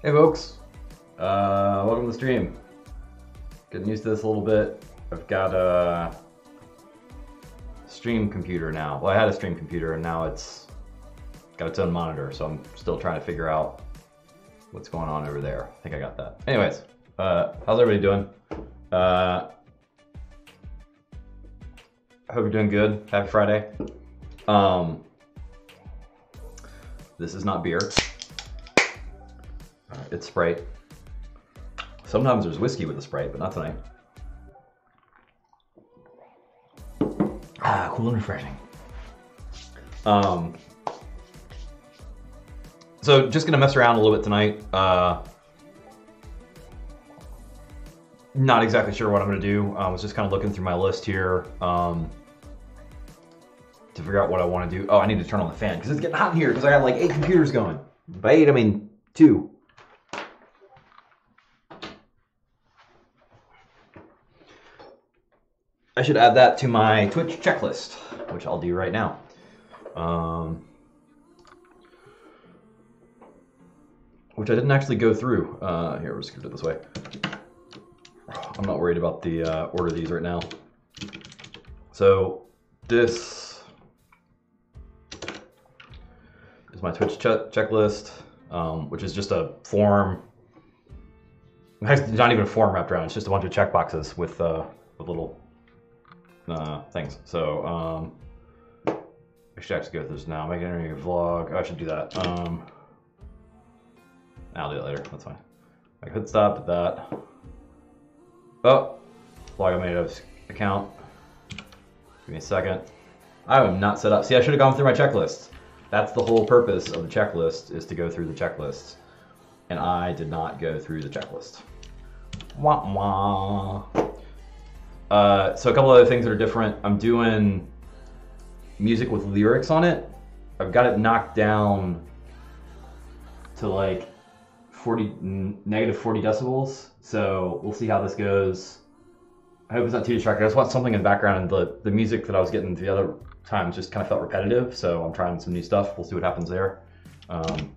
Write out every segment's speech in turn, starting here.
Hey folks, uh, welcome to the stream. Getting used to this a little bit. I've got a stream computer now. Well, I had a stream computer and now it's got its own monitor, so I'm still trying to figure out what's going on over there. I think I got that. Anyways, uh, how's everybody doing? Uh, I hope you're doing good. Happy Friday. Um, this is not beer. It's Sprite. Sometimes there's whiskey with the Sprite, but not tonight. Ah, cool and refreshing. Um, so just gonna mess around a little bit tonight. Uh, not exactly sure what I'm gonna do. I was just kind of looking through my list here um, to figure out what I want to do. Oh, I need to turn on the fan because it's getting hot in here because I got like eight computers going. By eight, I mean two. I should add that to my Twitch checklist, which I'll do right now. Um, which I didn't actually go through. Uh, here, we're just gonna do it this way. I'm not worried about the uh, order of these right now. So this is my Twitch che- checklist, um, which is just a form. It's not even a form wrapped around. It's just a bunch of checkboxes with uh, with little uh, things. So um, I should actually go through this now. Make an interview vlog. Oh, I should do that. Um, I'll do it later. That's fine. I could stop at that. Oh, log on my account. Give me a second. I am not set up. See, I should have gone through my checklist. That's the whole purpose of the checklist is to go through the checklist. And I did not go through the checklist. Wah wah. Uh, so a couple other things that are different. I'm doing music with lyrics on it. I've got it knocked down to like 40 negative 40 decibels. So we'll see how this goes. I hope it's not too distracting. I just want something in the background. And the, the music that I was getting the other times just kind of felt repetitive. So I'm trying some new stuff. We'll see what happens there. Um,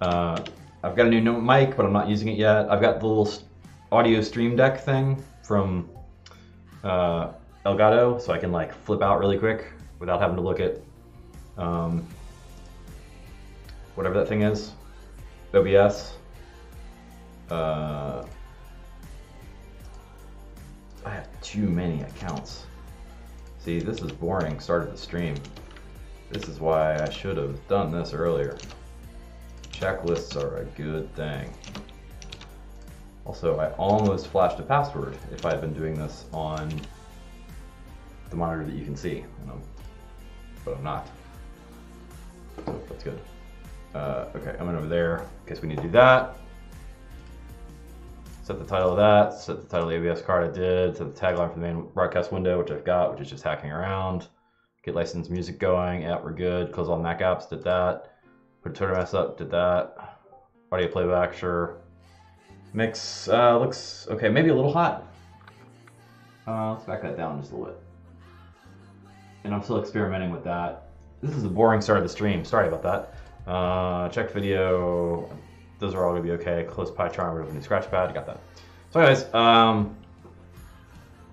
uh, I've got a new mic, but I'm not using it yet. I've got the little audio stream deck thing from uh, Elgato, so I can like flip out really quick without having to look at um, whatever that thing is, OBS. Uh, I have too many accounts. See, this is boring. Started the stream. This is why I should have done this earlier. Checklists are a good thing. Also, I almost flashed a password if I had been doing this on the monitor that you can see, but I'm not. So that's good. Uh, okay, I'm in over there case we need to do that. Set the title of that, set the title of the OBS card I did, set the tagline for the main broadcast window, which I've got, which is just hacking around. Get licensed music going, yeah, we're good. Close all Mac apps, did that. Put Twitter mess up, did that. Audio playback, sure. Mix uh, looks okay, maybe a little hot. Uh, let's back that down just a little bit. And I'm still experimenting with that. This is a boring start of the stream. Sorry about that. Uh, check video. Those are all gonna be okay. Close PyCharm, remove a new scratch pad. Got that. So, anyways, um,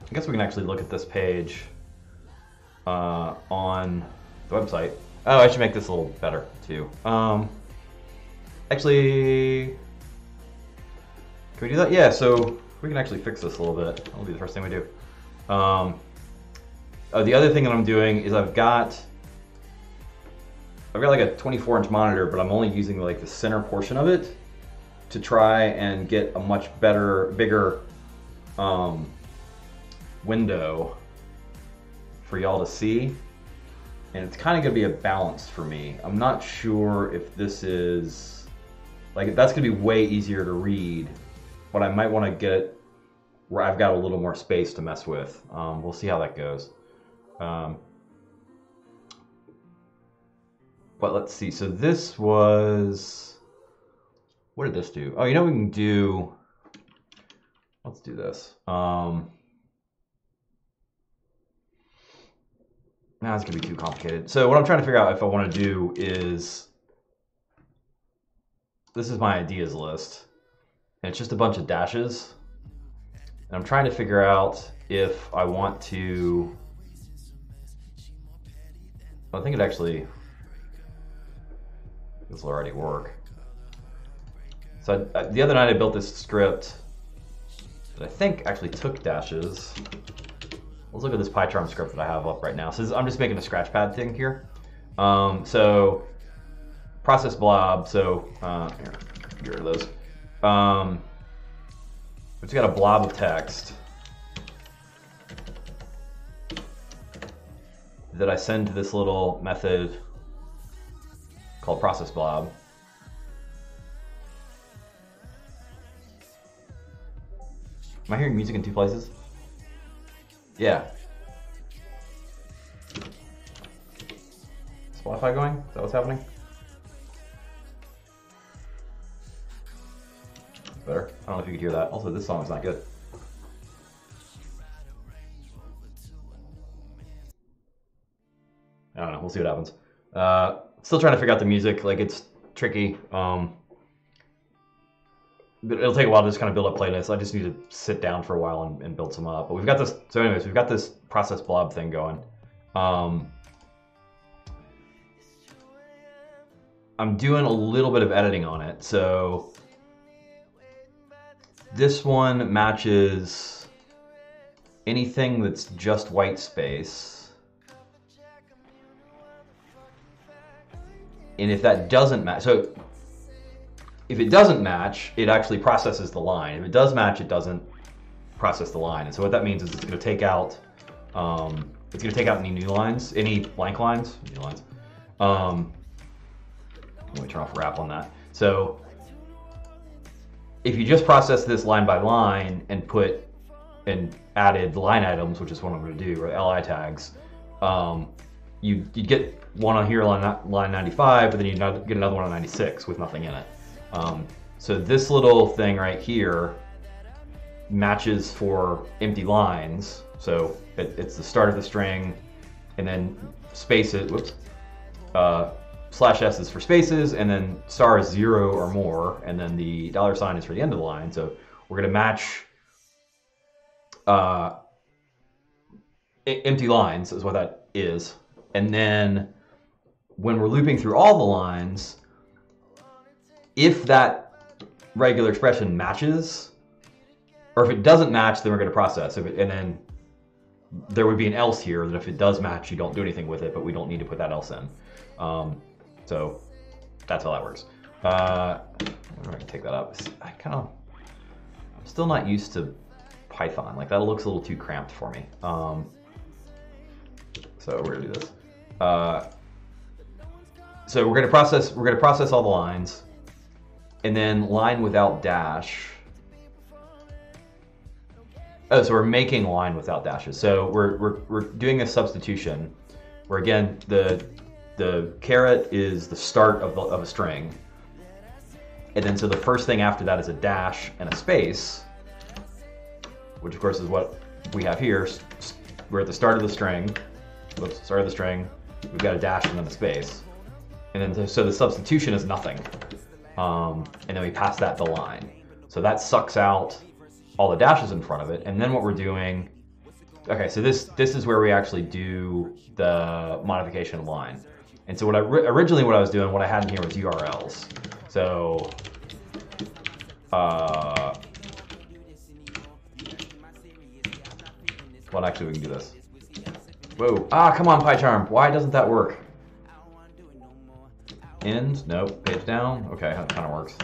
I guess we can actually look at this page uh, on the website. Oh, I should make this a little better too. Um, actually, can we do that? Yeah, so we can actually fix this a little bit. That'll be the first thing we do. Um, uh, the other thing that I'm doing is I've got I've got like a 24 inch monitor, but I'm only using like the center portion of it to try and get a much better, bigger um, window for y'all to see and it's kind of gonna be a balance for me. I'm not sure if this is like that's gonna be way easier to read, but I might want to get where I've got a little more space to mess with. Um, we'll see how that goes. Um, but let's see. So this was what did this do? Oh, you know we can do. Let's do this. Um, Nah, it's gonna be too complicated. So what I'm trying to figure out if I want to do is this is my ideas list, and it's just a bunch of dashes. And I'm trying to figure out if I want to. I think it actually. This will already work. So I, the other night I built this script that I think actually took dashes. Let's look at this PyCharm script that I have up right now. So I'm just making a scratchpad thing here. Um, so process blob. So uh, here, get rid of those. Um, just got a blob of text that I send to this little method called process blob. Am I hearing music in two places? Yeah. Is Wi-Fi going? Is that what's happening? Better. I don't know if you could hear that. Also, this song's not good. I don't know. We'll see what happens. Uh, still trying to figure out the music. Like it's tricky. Um, it'll take a while to just kind of build up playlists. I just need to sit down for a while and, and, build some up. But we've got this. So, anyways, we've got this process blob thing going. Um, I'm doing a little bit of editing on it. So this one matches anything that's just white space. And if that doesn't match, so if it doesn't match, it actually processes the line. If it does match, it doesn't process the line. And so what that means is it's going to take out, um, it's going to take out any new lines, any blank lines, new lines. Um, let me turn off wrap on that. So if you just process this line by line and put and added line items, which is what I'm going to do, or li tags, um, you you get one on here line line 95, but then you'd get another one on 96 with nothing in it. Um, so this little thing right here matches for empty lines. So it, it's the start of the string, and then spaces. Whoops. Uh, slash s is for spaces, and then star is zero or more, and then the dollar sign is for the end of the line. So we're going to match uh, empty lines is what that is. And then when we're looping through all the lines, if that regular expression matches, or if it doesn't match, then we're going to process. It, and then there would be an else here that if it does match, you don't do anything with it, but we don't need to put that else in. Um, so that's how that works. Uh, I can take that up. I kind of, I'm still not used to Python. Like that looks a little too cramped for me. Um, so we're gonna do this. Uh, so we're gonna process. We're gonna process all the lines, and then line without dash. Oh, so we're making line without dashes. So we're we're we're doing a substitution, where again the the caret is the start of, the, of a string. And then so the first thing after that is a dash and a space, which of course is what we have here. We're at the start of the string. Whoops, start of the string. We've got a dash and then a space. And then so the substitution is nothing. Um, and then we pass that the line. So that sucks out all the dashes in front of it. And then what we're doing, okay, so this this is where we actually do the modification line. And so what I originally what I was doing, what I had in here was URLs. So, uh, well, actually we can do this. Whoa, ah, come on, PyCharm. Why doesn't that work? End, nope, page down. Okay, that kind of works.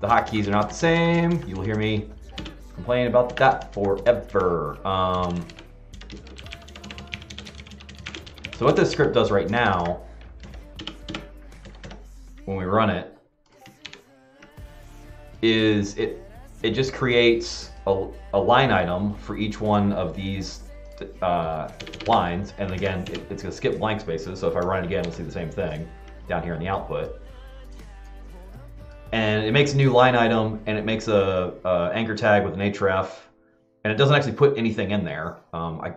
The hotkeys are not the same. You'll hear me complain about that forever. Um, so what this script does right now, when we run it, is it it just creates a, a line item for each one of these uh, lines, and again, it, it's going to skip blank spaces. So if I run it again, we'll see the same thing down here in the output. And it makes a new line item, and it makes a, a anchor tag with an href, and it doesn't actually put anything in there. Um, I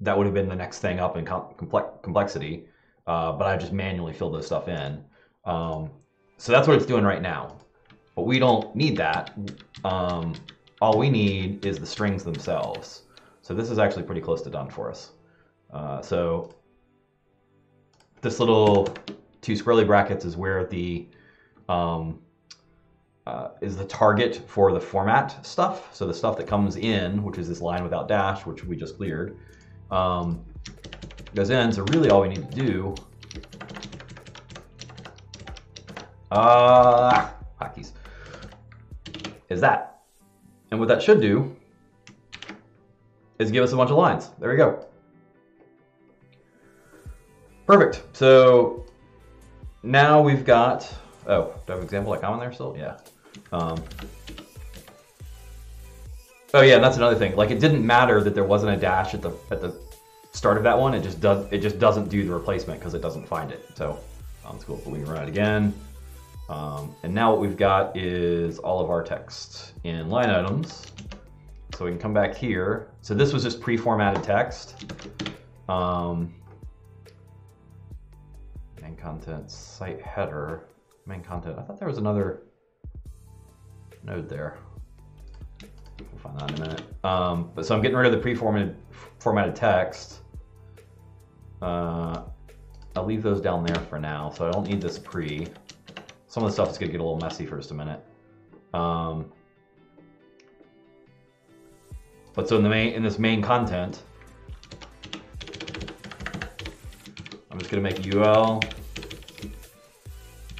that would have been the next thing up in com- complex, complexity, uh, but I just manually filled those stuff in. Um, so that's what it's doing right now. But we don't need that. Um, all we need is the strings themselves. So this is actually pretty close to done for us. Uh, so this little two squirrely brackets is where the um, uh, is the target for the format stuff. So the stuff that comes in, which is this line without dash, which we just cleared, um, goes in. So really all we need to do, uh, hotkeys, is that. And what that should do is give us a bunch of lines. There we go. Perfect. So now we've got, oh, do I have an example like there still? Yeah. Um, oh yeah, that's another thing. Like it didn't matter that there wasn't a dash at the at the start of that one. It just does it just doesn't do the replacement because it doesn't find it. So um, that's cool. But we can run it again. Um, and now what we've got is all of our text in line items. So we can come back here. So this was just pre-formatted text. Um, main content, site header, main content. I thought there was another node there. We'll find that in a minute. Um, but so I'm getting rid of the pre-formatted formatted text. Uh, I'll leave those down there for now, so I don't need this pre. Some of the stuff is gonna get a little messy for just a minute. Um, but so in the main in this main content, I'm just gonna make UL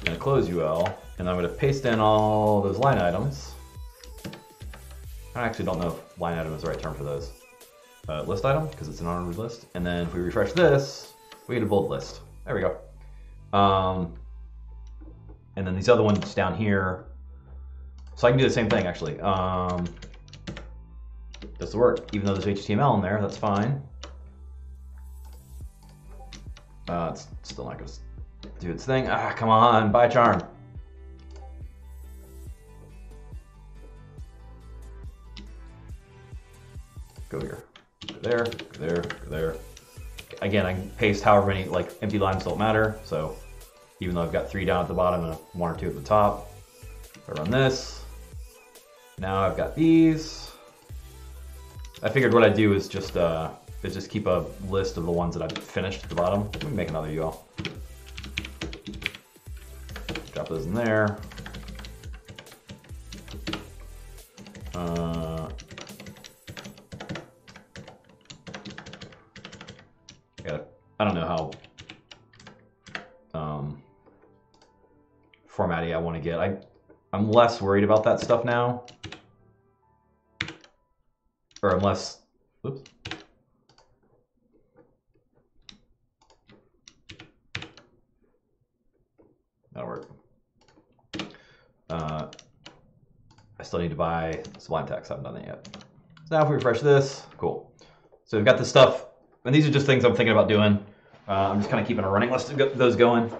and a close UL, and I'm gonna paste in all those line items. I actually don't know if line item is the right term for those. Uh, list item, because it's an unordered list. And then if we refresh this, we get a bold list. There we go. Um, and then these other ones down here. So I can do the same thing actually. Um, does the work, even though there's HTML in there, that's fine. Uh, it's still not gonna do its thing. Ah, come on, PyCharm. Go here, go there, go there, go there. Again, I can paste however many, like empty lines don't matter. So even though I've got three down at the bottom and one or two at the top, I run this, now I've got these. I figured what I'd do is just uh, is just keep a list of the ones that I've finished at the bottom. Let me make another UL. Drop those in there. Uh, yeah, I don't know how um, formatty I want to get. I I'm less worried about that stuff now, or I'm less. Oops. still need to buy Sublime Text. I haven't done that yet. So now if we refresh this, cool. So we've got this stuff, and these are just things I'm thinking about doing. Uh, I'm just kind of keeping a running list of those going.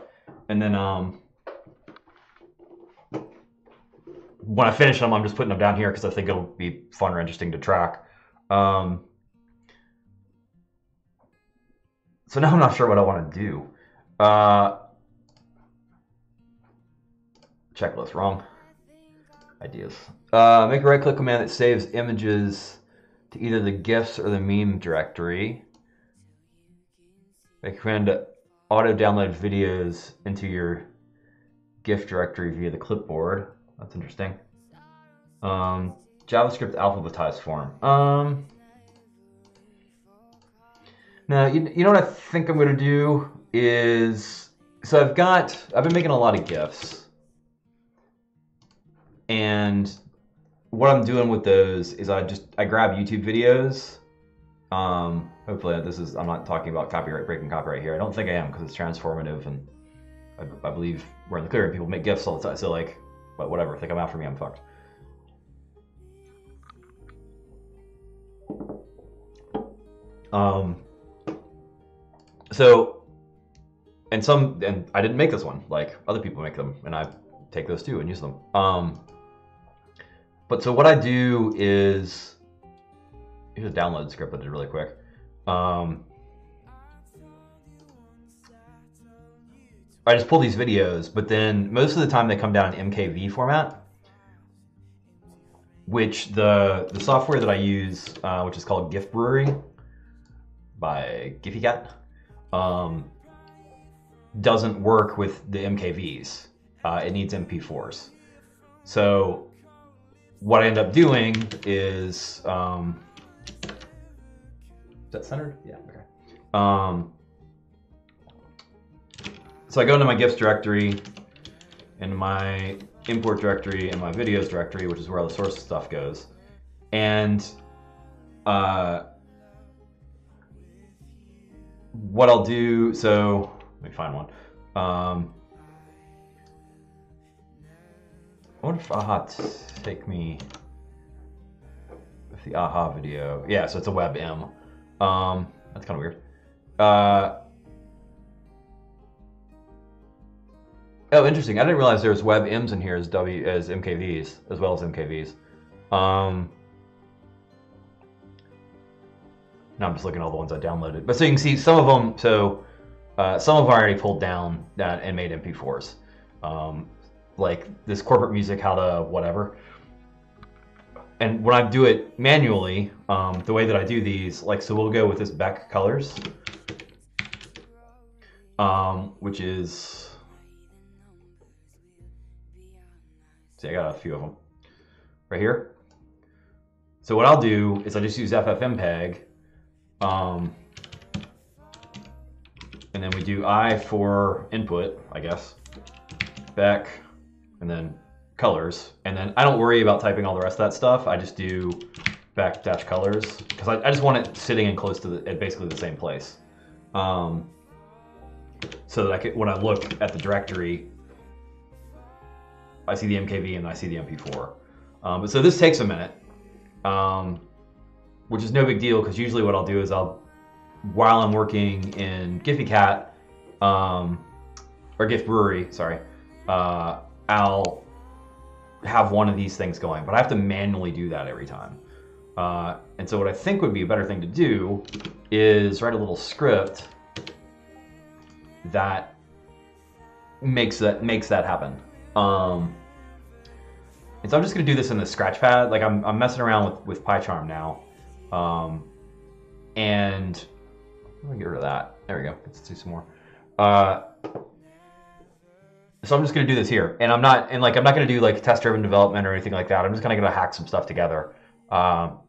And then um, when I finish them, I'm just putting them down here because I think it'll be fun or interesting to track. Um, so now I'm not sure what I want to do. Uh, checklist, wrong ideas. Uh, make a right click command that saves images to either the GIFs or the meme directory. Make a command to auto download videos into your GIF directory via the clipboard. That's interesting. Um, JavaScript alphabetized form. Um, now, you, you know what I think I'm going to do is, so I've got, I've been making a lot of GIFs. And what I'm doing with those is I just I grab YouTube videos. Um, hopefully this is I'm not talking about copyright breaking copyright here. I don't think I am because it's transformative and I, I, believe we're in the clear and people make gifts all the time. So like, but whatever. If they come after me, I'm fucked. Um. So, and some and I didn't make this one. Like other people make them, and I take those too and use them. Um. But so what I do is, here's a download script I did really quick. Um, I just pull these videos, but then most of the time they come down in MKV format, which the the software that I use, uh, which is called GIF Brewery by Gfycat, um, doesn't work with the MKVs. Uh, it needs MP4s. So what I end up doing is, um, is that centered? Yeah. Okay. Um, so I go into my GIFs directory, and my import directory, and my videos directory, which is where all the source stuff goes, and uh, what I'll do. So let me find one. Um, wonder if aha take me with the aha video. Yeah, so it's a WebM. Um, that's kind of weird. Uh, oh, interesting. I didn't realize there was WebMs in here as W as MKVs as well as MKVs. Um, now I'm just looking at all the ones I downloaded. But so you can see some of them. So uh, some of them I already pulled down that and made MP4s. Um, like this corporate music, how to whatever. And when I do it manually, um, the way that I do these, like, so we'll go with this Beck Colors, um, which is, see, I got a few of them right here. So what I'll do is I just use FFmpeg, um, and then we do I for input, I guess, back, and then colors. And then I don't worry about typing all the rest of that stuff. I just do back dash colors because I, I, just want it sitting in close to the, at basically the same place. Um, so that I can, when I look at the directory, I see the MKV and I see the MP4. Um, but so this takes a minute, um, which is no big deal because usually what I'll do is I'll, while I'm working in Gfycat, um, or GIF Brewery, sorry, uh, I'll have one of these things going, but I have to manually do that every time. Uh, and so what I think would be a better thing to do is write a little script that makes that makes that happen. Um, and so I'm just gonna do this in the Scratchpad. Like I'm, I'm messing around with, with PyCharm now. Um, and let me get rid of that. There we go. Let's do some more. Uh, so I'm just gonna do this here, and I'm not and like I'm not gonna do like test-driven development or anything like that. I'm just kind of gonna hack some stuff together, um,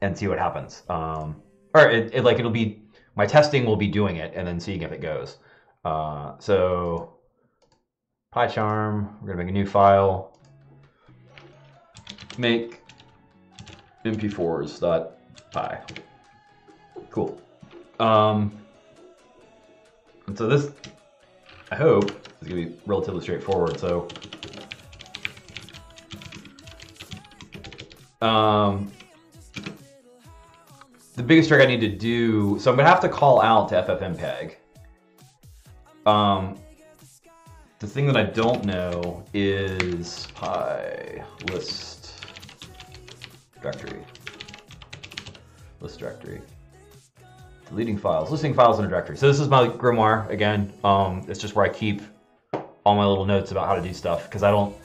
and see what happens. Um, or it, it, like it'll be my testing will be doing it and then seeing if it goes. Uh, so PyCharm, we're gonna make a new file. Make mp4s dot. Cool. Um, and so this, I hope, is going to be relatively straightforward. So, um, the biggest trick I need to do, so I'm going to have to call out to FFmpeg. Um, the thing that I don't know is py list directory. List directory. Deleting files, listing files in a directory. So this is my grimoire again. Um, it's just where I keep all my little notes about how to do stuff because I don't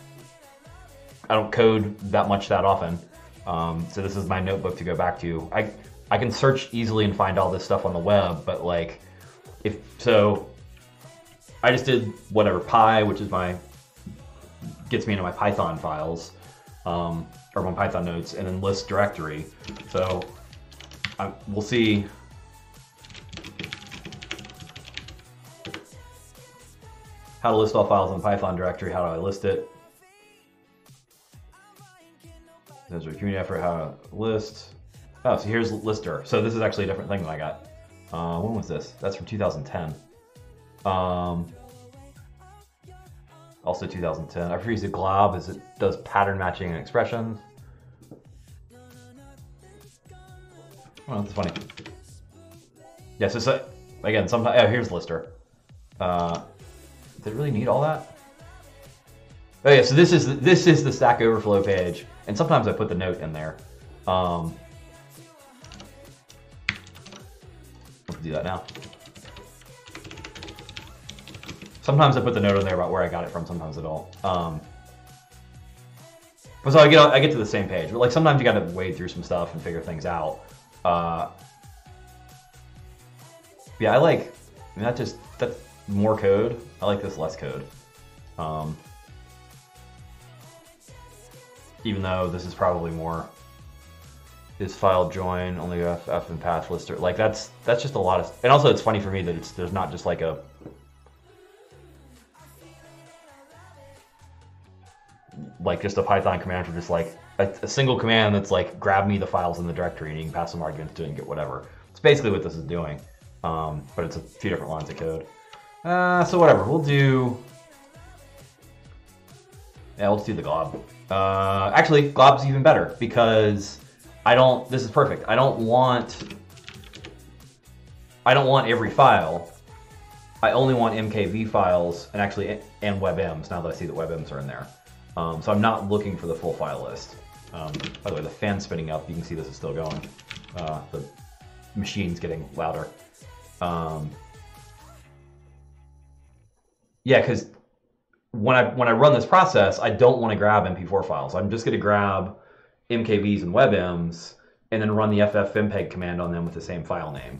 I don't code that much that often. Um, so this is my notebook to go back to. I I can search easily and find all this stuff on the web, but like if so, I just did whatever py, which is my gets me into my Python files um, my Python notes, and then list directory. So I, we'll see how to list all files in Python directory, how do I list it? There's a community effort, how to list. Oh, so here's listdir. So this is actually a different thing that I got. Uh, when was this? That's from 2010. Um, also 2010. I've used a glob as it does pattern matching and expressions. Well, that's funny. Yes, yeah, so, so again, sometimes, oh, here's listdir. Uh, did it really need all that? Oh yeah, so this is this is the Stack Overflow page, and sometimes I put the note in there. Um, let's do that now. Sometimes I put the note in there about where I got it from, sometimes I don't. Um, so I get I get to the same page, but like sometimes you got to wade through some stuff and figure things out. Uh, yeah, I like I mean, that just that's more code. I like this less code. Um, even though this is probably more is file join only f, f and patch listdir like that's that's just a lot of and also it's funny for me that it's there's not just like a like just a python command for just like a, a, single command that's like grab me the files in the directory and you can pass some arguments to it and get whatever it's basically what this is doing um, but it's a few different lines of code uh, so whatever we'll do yeah we'll do the glob uh, actually glob's even better because I don't, this is perfect. I don't want, I don't want every file. I only want MKV files and actually, and WebMs now that I see that WebMs are in there. Um, so I'm not looking for the full file list. Um, by the way, the fan's spinning up. You can see this is still going. Uh, the machine's getting louder. Um, yeah, because when I when I run this process, I don't want to grab MP4 files. I'm just going to grab MKVs and WebMs, and then run the ffmpeg command on them with the same file name.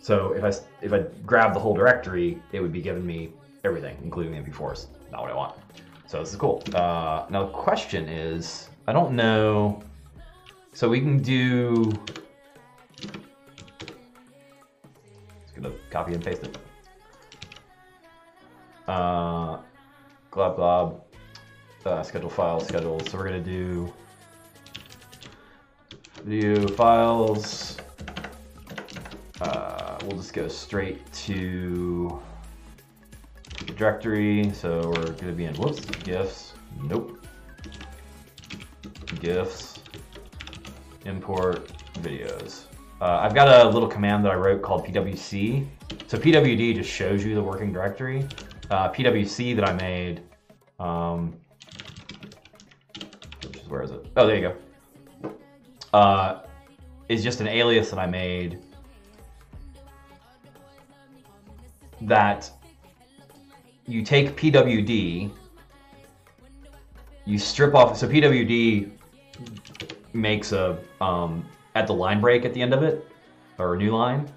So if I if I grab the whole directory, it would be giving me everything, including the MP4s. Not what I want. So this is cool. Uh, now the question is, I don't know. So we can do. Just gonna copy and paste it. Uh, glob glob. Uh, schedule file schedule. So we're gonna do View files. Uh, we'll just go straight to directory. So we're to be in, whoops, GIFs. Nope. GIFs. Import videos. Uh, I've got a little command that I wrote called pwc. So pwd just shows you the working directory. Uh, pwc that I made, um, where is it? Oh, there you go uh, is just an alias that I made that you take PWD, you strip off. So PWD makes a um, at the line break at the end of it or a new line.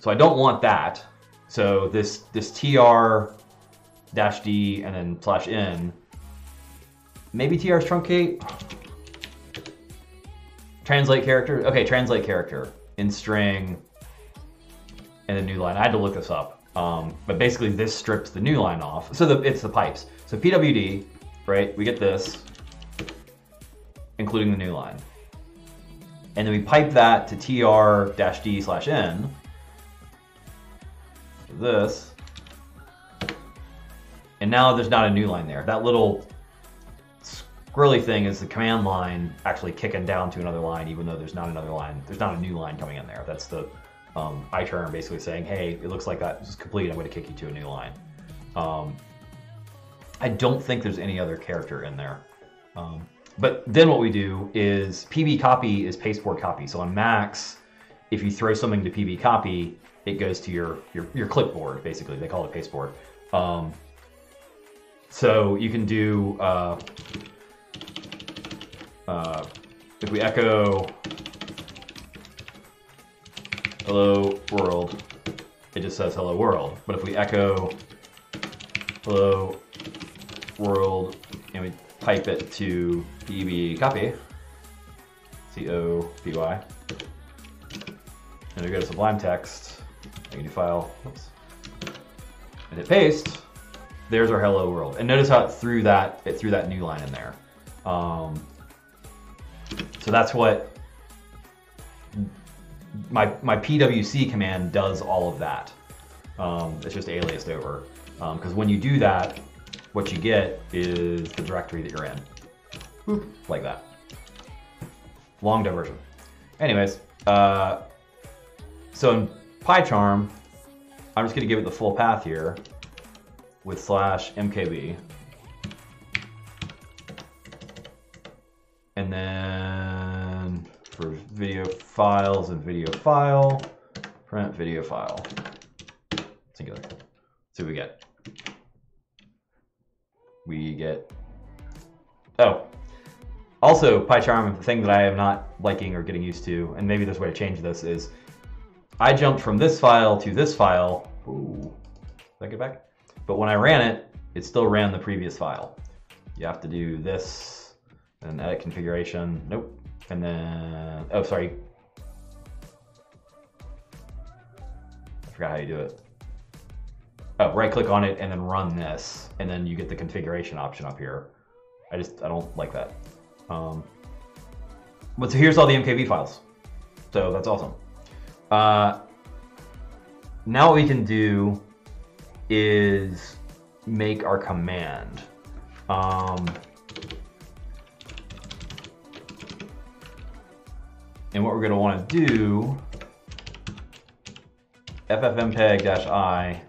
So I don't want that. So this this tr dash d and then slash n. Maybe tr's truncate. Translate character. Okay, translate character in string and the new line. I had to look this up. Um, but basically this strips the new line off. So the, it's the pipes. So PWD, right, we get this, including the new line. And then we pipe that to tr-d slash n. This. And now there's not a new line there. That little squirrely thing is the command line actually kicking down to another line, even though there's not another line. There's not a new line coming in there. That's the um, iTerm basically saying, hey, it looks like that is complete. I'm going to kick you to a new line. Um, I don't think there's any other character in there. Um, but then what we do is PB copy is pasteboard copy. So on Macs, if you throw something to PB copy, it goes to your, your, your clipboard, basically. They call it pasteboard. Um, so you can do uh, uh, if we echo hello world, it just says hello world. But if we echo hello world and we pipe it to pb copy, C-O-P-Y, and we go to Sublime Text, make a new file, oops, and hit paste, there's our hello world. And notice how it threw that, it threw that new line in there. Um, so that's what my, my PWC command does all of that. Um, it's just aliased over. Because um, when you do that, what you get is the directory that you're in. Like that. Long diversion. Anyways, uh, so in PyCharm, I'm just going to give it the full path here with slash mkv. And then for video files and video file, Print video file. Singular. See what we get. We get. Oh. Also, PyCharm, the thing that I am not liking or getting used to, and maybe there's a way to change this, is I jumped from this file to this file. Ooh. Did I get back? But when I ran it, it still ran the previous file. You have to do this and edit configuration. Nope. And then, oh, sorry. I forgot how you do it. Oh, right click on it and then run this. And then you get the configuration option up here. I just, I don't like that. Um, but so here's all the MKV files. So that's awesome. Uh, now what we can do is make our command. Um, and what we're going to want to do, ffmpeg-i,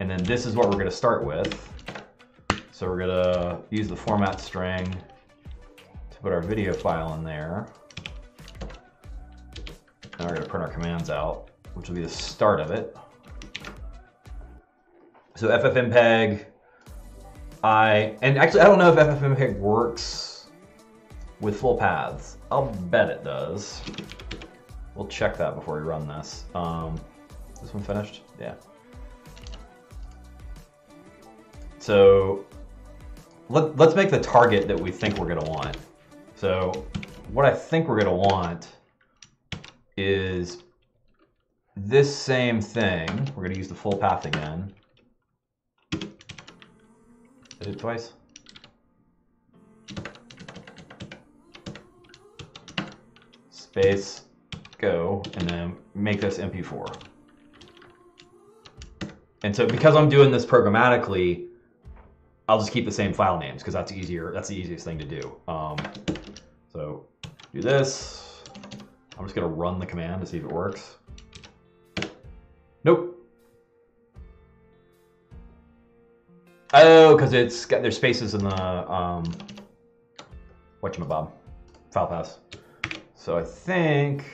and then this is what we're going to start with. So we're going to use the format string to put our video file in there. And we're to print our commands out, which will be the start of it. So ffmpeg, I, and actually I don't know if ffmpeg works with full paths. I'll bet it does. We'll check that before we run this. Um, this one finished? Yeah. So let, let's make the target that we think we're gonna want. So what I think we're gonna want is this same thing. We're gonna use the full path again. Did it twice? Space, go, and then make this MP4. And so because I'm doing this programmatically, I'll just keep the same file names because that's easier. That's the easiest thing to do. Um, so do this. I'm just gonna run the command to see if it works. Nope. Oh, because it's got there's spaces in the um, whatchamabob file paths. So I think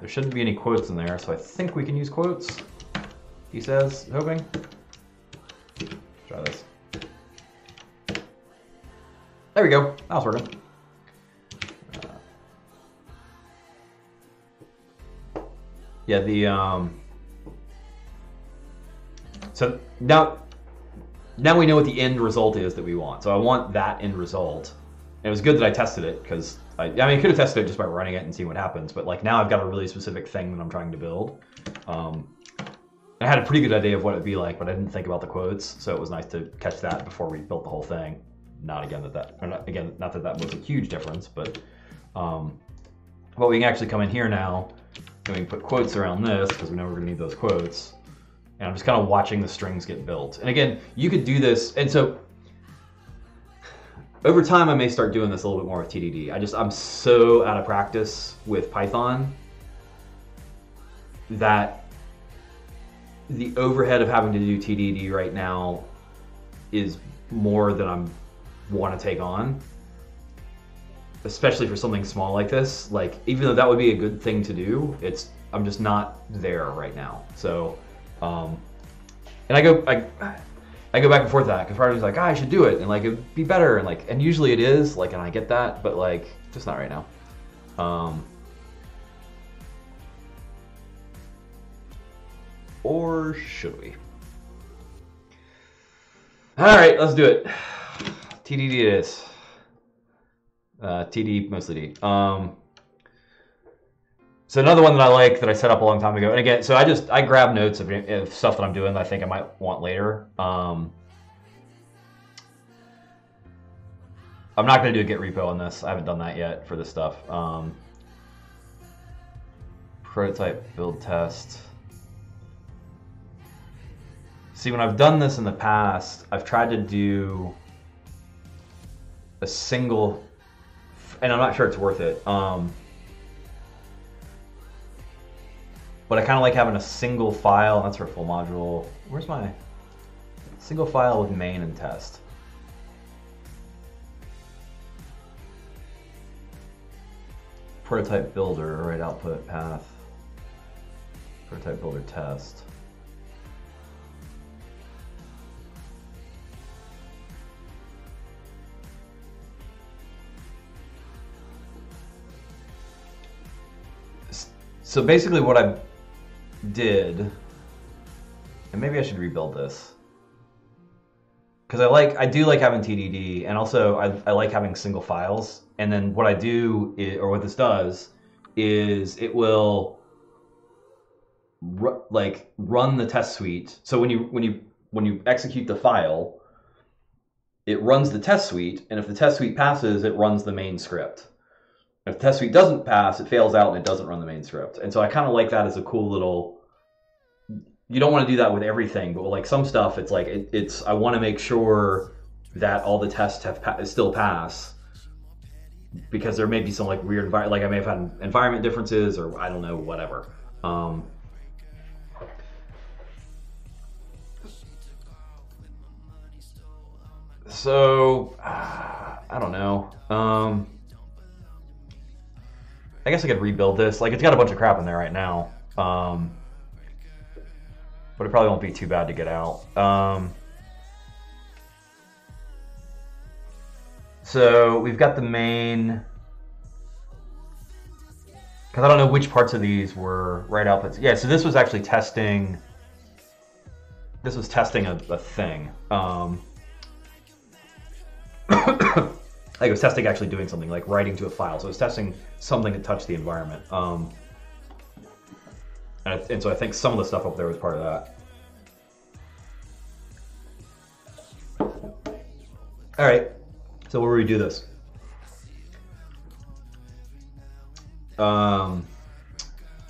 there shouldn't be any quotes in there. So I think we can use quotes. He says, hoping. Try this. There we go. That was working. Uh, yeah, the um, so now, now we know what the end result is that we want. So I want that end result. And it was good that I tested it because I, I mean, I could have tested it just by running it and seeing what happens. But like now I've got a really specific thing that I'm trying to build. Um, I had a pretty good idea of what it'd be like, but I didn't think about the quotes. So it was nice to catch that before we built the whole thing. Not again that that, not, again, not that that was a huge difference, but um, well, we can actually come in here now and we can put quotes around this because we know we're gonna need those quotes and I'm just kind of watching the strings get built. And again, you could do this, and so over time I may start doing this a little bit more with TDD. I just I'm so out of practice with Python that the overhead of having to do TDD right now is more than I'm want to take on especially for something small like this like even though that would be a good thing to do it's i'm just not there right now so um, and I go, I, I go back and forth that because part of me's like, ah, I should do it, and like it'd be better, and like, and usually it is, like, and I get that, but like, just not right now. Um, or should we? All right, let's do it. TDD it is. Uh, TD mostly D. Um, so another one that I like that I set up a long time ago, and again, so I just I grab notes of, of stuff that I'm doing that I think I might want later. Um, I'm not going to do a Git repo on this. I haven't done that yet for this stuff. Um, prototype build test. See, when I've done this in the past, I've tried to do a single, and I'm not sure it's worth it. Um, But I kind of like having a single file. That's for full module. Where's my single file with main and test? Prototype builder, right output path. Prototype builder test. So basically what I did, and maybe I should rebuild this. Because I like, I do like having TDD, and also I, I like having single files. And then what I do, is, or what this does, is it will ru- like run the test suite. So when you when you when you execute the file, it runs the test suite, and if the test suite passes, it runs the main script. If test suite doesn't pass, it fails out and it doesn't run the main script. And so I kind of like that as a cool little. You don't want to do that with everything, but like some stuff, it's like it, it's. I want to make sure that all the tests have pa- still pass because there may be some like weird environment. Like I may have had environment differences, or I don't know, whatever. Um, so uh, I don't know. Um, I guess I could rebuild this. Like it's got a bunch of crap in there right now. Um, but it probably won't be too bad to get out. Um, so we've got the main. Because I don't know which parts of these were right outputs. Yeah, so this was actually testing. This was testing a, a thing. Um, like it was testing actually doing something, like writing to a file. So it was testing something that touched the environment. Um, and, and so I think some of the stuff up there was part of that. All right, so where we do this? Um,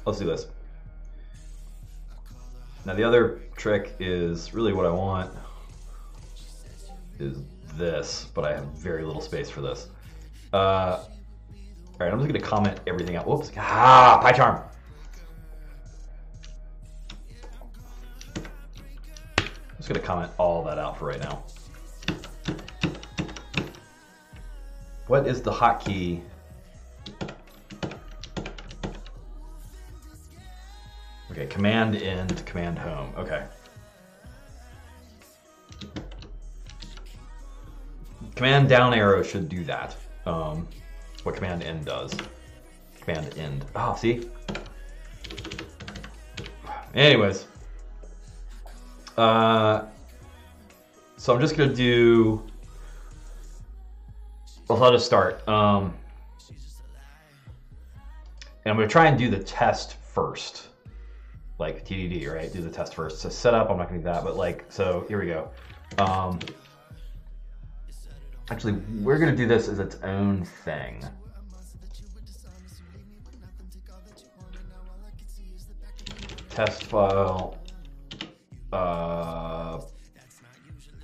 let's do this. Now the other trick is really what I want is this, but I have very little space for this. Uh, all right, I'm just gonna comment everything out. Whoops, ah, PyCharm. I'm just gonna comment all that out for right now. What is the hotkey? Okay, command end, command home. Okay. Command down arrow should do that. Um, what command end does. Command end. Oh, see? Anyways. Uh, so I'm just going to do... Well, I'll just start. Um, and I'm going to try and do the test first. Like TDD, right? Do the test first. So setup, I'm not going to do that. But like, so here we go. Um, Actually, we're going to do this as its own thing. Test file. Uh,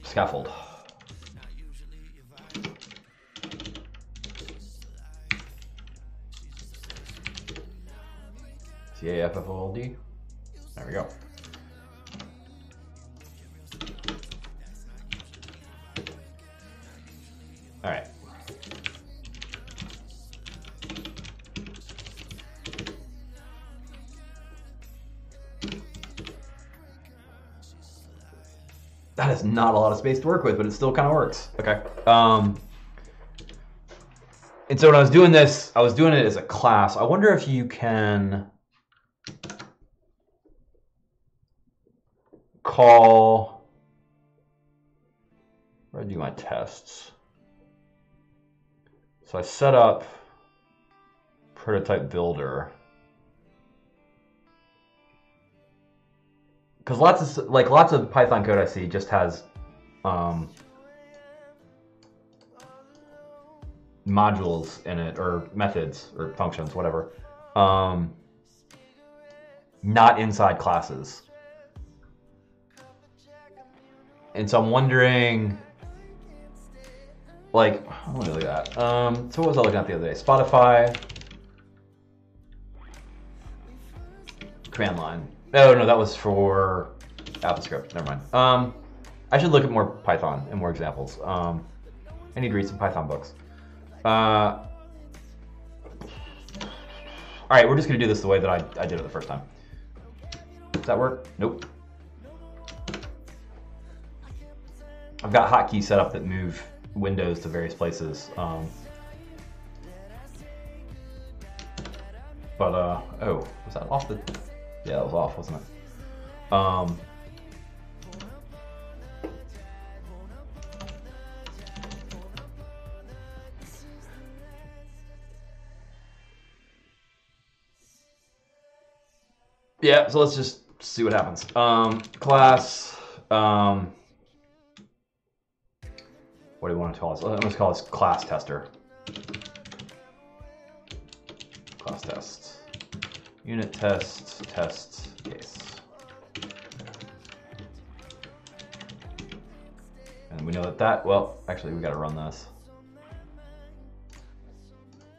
scaffold. C-A-F-F-O-L-D. There we go. All right. That is not a lot of space to work with, but it still kind of works. Okay. Um, and so when I was doing this, I was doing it as a class. I wonder if you can call, where do my tests? So I set up prototype builder. Because lots of like lots of Python code I see just has um, modules in it or methods or functions, whatever, um, not inside classes. And so I'm wondering like, let me look at that. Um, so what was I looking at the other day? Spotify. Command line. Oh, no, that was for AppleScript. Never mind. Um, I should look at more Python and more examples. Um, I need to read some Python books. Uh, all right, we're just going to do this the way that I, I did it the first time. Does that work? Nope. I've got hotkeys set up that move windows to various places. Um, but, uh, oh, was that off the... Yeah, that was off, wasn't it? Um, yeah, so let's just see what happens. Um, class, um, what do you want to call this? Let's call this class tester. Class test. Unit test, test case. And we know that that, well, actually we gotta run this.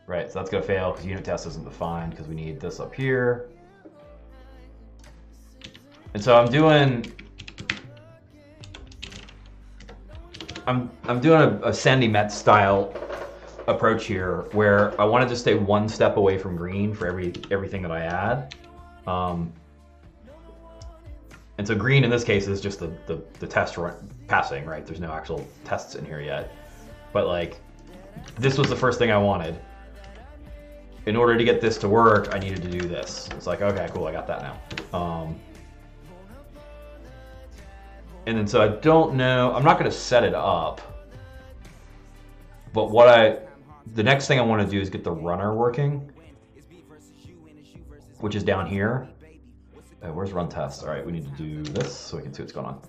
Right, so that's gonna fail because unit test isn't defined because we need this up here. And so I'm doing I'm I'm doing a, a Sandi Metz style approach here, where I wanted to stay one step away from green for every everything that I add. Um, and so green in this case is just the, the, the test run, passing, right? There's no actual tests in here yet. But like, this was the first thing I wanted. In order to get this to work, I needed to do this. It's like, okay, cool, I got that now. Um, and then so I don't know, I'm not gonna set it up. But what I, the next thing I wanna do is get the runner working, which is down here. Uh, where's run test? All right, we need to do this so we can see what's going on.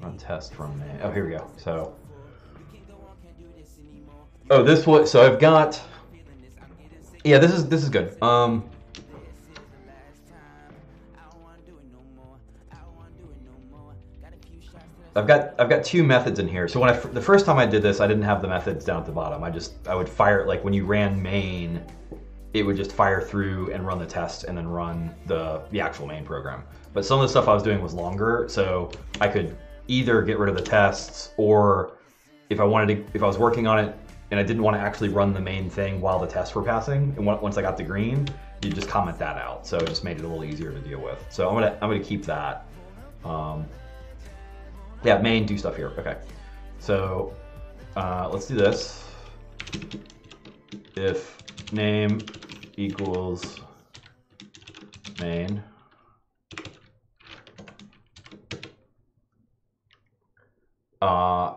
Run test from. Oh, here we go. So, oh, this was so I've got. Yeah, this is this is good. Um, I've got I've got two methods in here. So when I the first time I did this, I didn't have the methods down at the bottom. I just I would fire it like when you ran main, it would just fire through and run the test and then run the the actual main program. But some of the stuff I was doing was longer, so I could either get rid of the tests or if I wanted to if I was working on it and I didn't want to actually run the main thing while the tests were passing, and once I got the green, you just comment that out. So it just made it a little easier to deal with. So I'm gonna I'm gonna keep that. Um, yeah, main do stuff here. Okay. So uh, let's do this. If name equals main. Uh,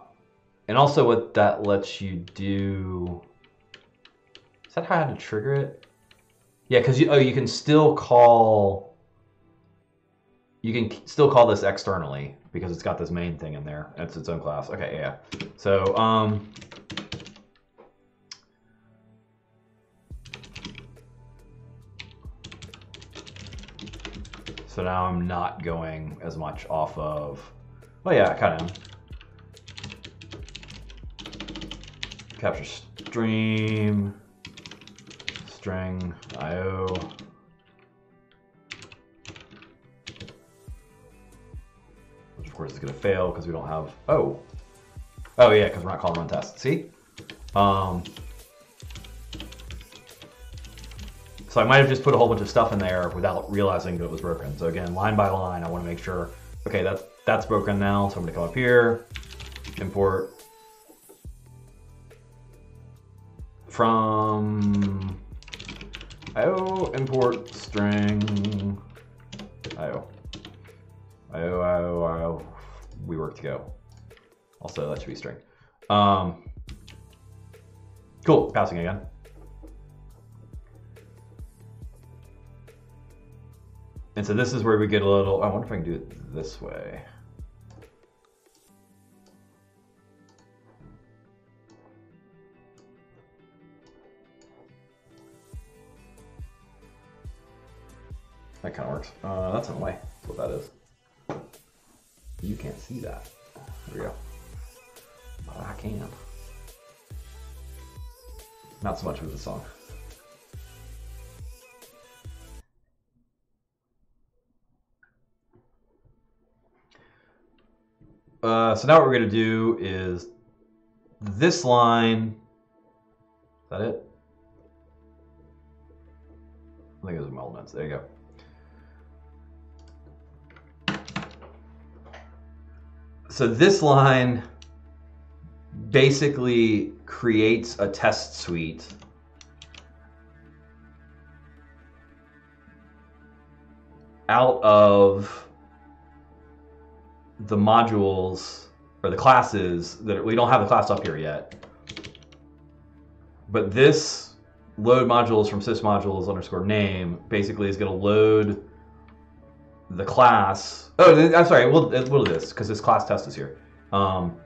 and also what that lets you do, is that how to trigger it? Yeah, because you, oh, you can still call, you can still call this externally because it's got this main thing in there. It's its own class. Okay, yeah. So, um, so now I'm not going as much off of, well, yeah, I kind of. Capture stream, string, IO. Course, it's going to fail because we don't have... Oh. Oh, yeah, because we're not calling run test. See? Um, so I might have just put a whole bunch of stuff in there without realizing that it was broken. So again, line by line, I want to make sure, okay, that's, that's broken now. So I'm going to come up here, import from IO import string IO. We work to go. Also, that should be string. Um, cool, passing again. And so this is where we get a little, I wonder if I can do it this way. That kind of works. Uh, that's in the way. That's what that is. You can't see that. Go. But I can. Not so much with the song. Uh, so now what we're going to do is this line. Is that it? I think those are my notes. There you go. So this line basically creates a test suite out of the modules or the classes that we don't have the class up here yet. But this load modules from sys modules underscore name basically is going to load the class. Oh, I'm sorry. We'll, we'll do this because this class test is here. Um,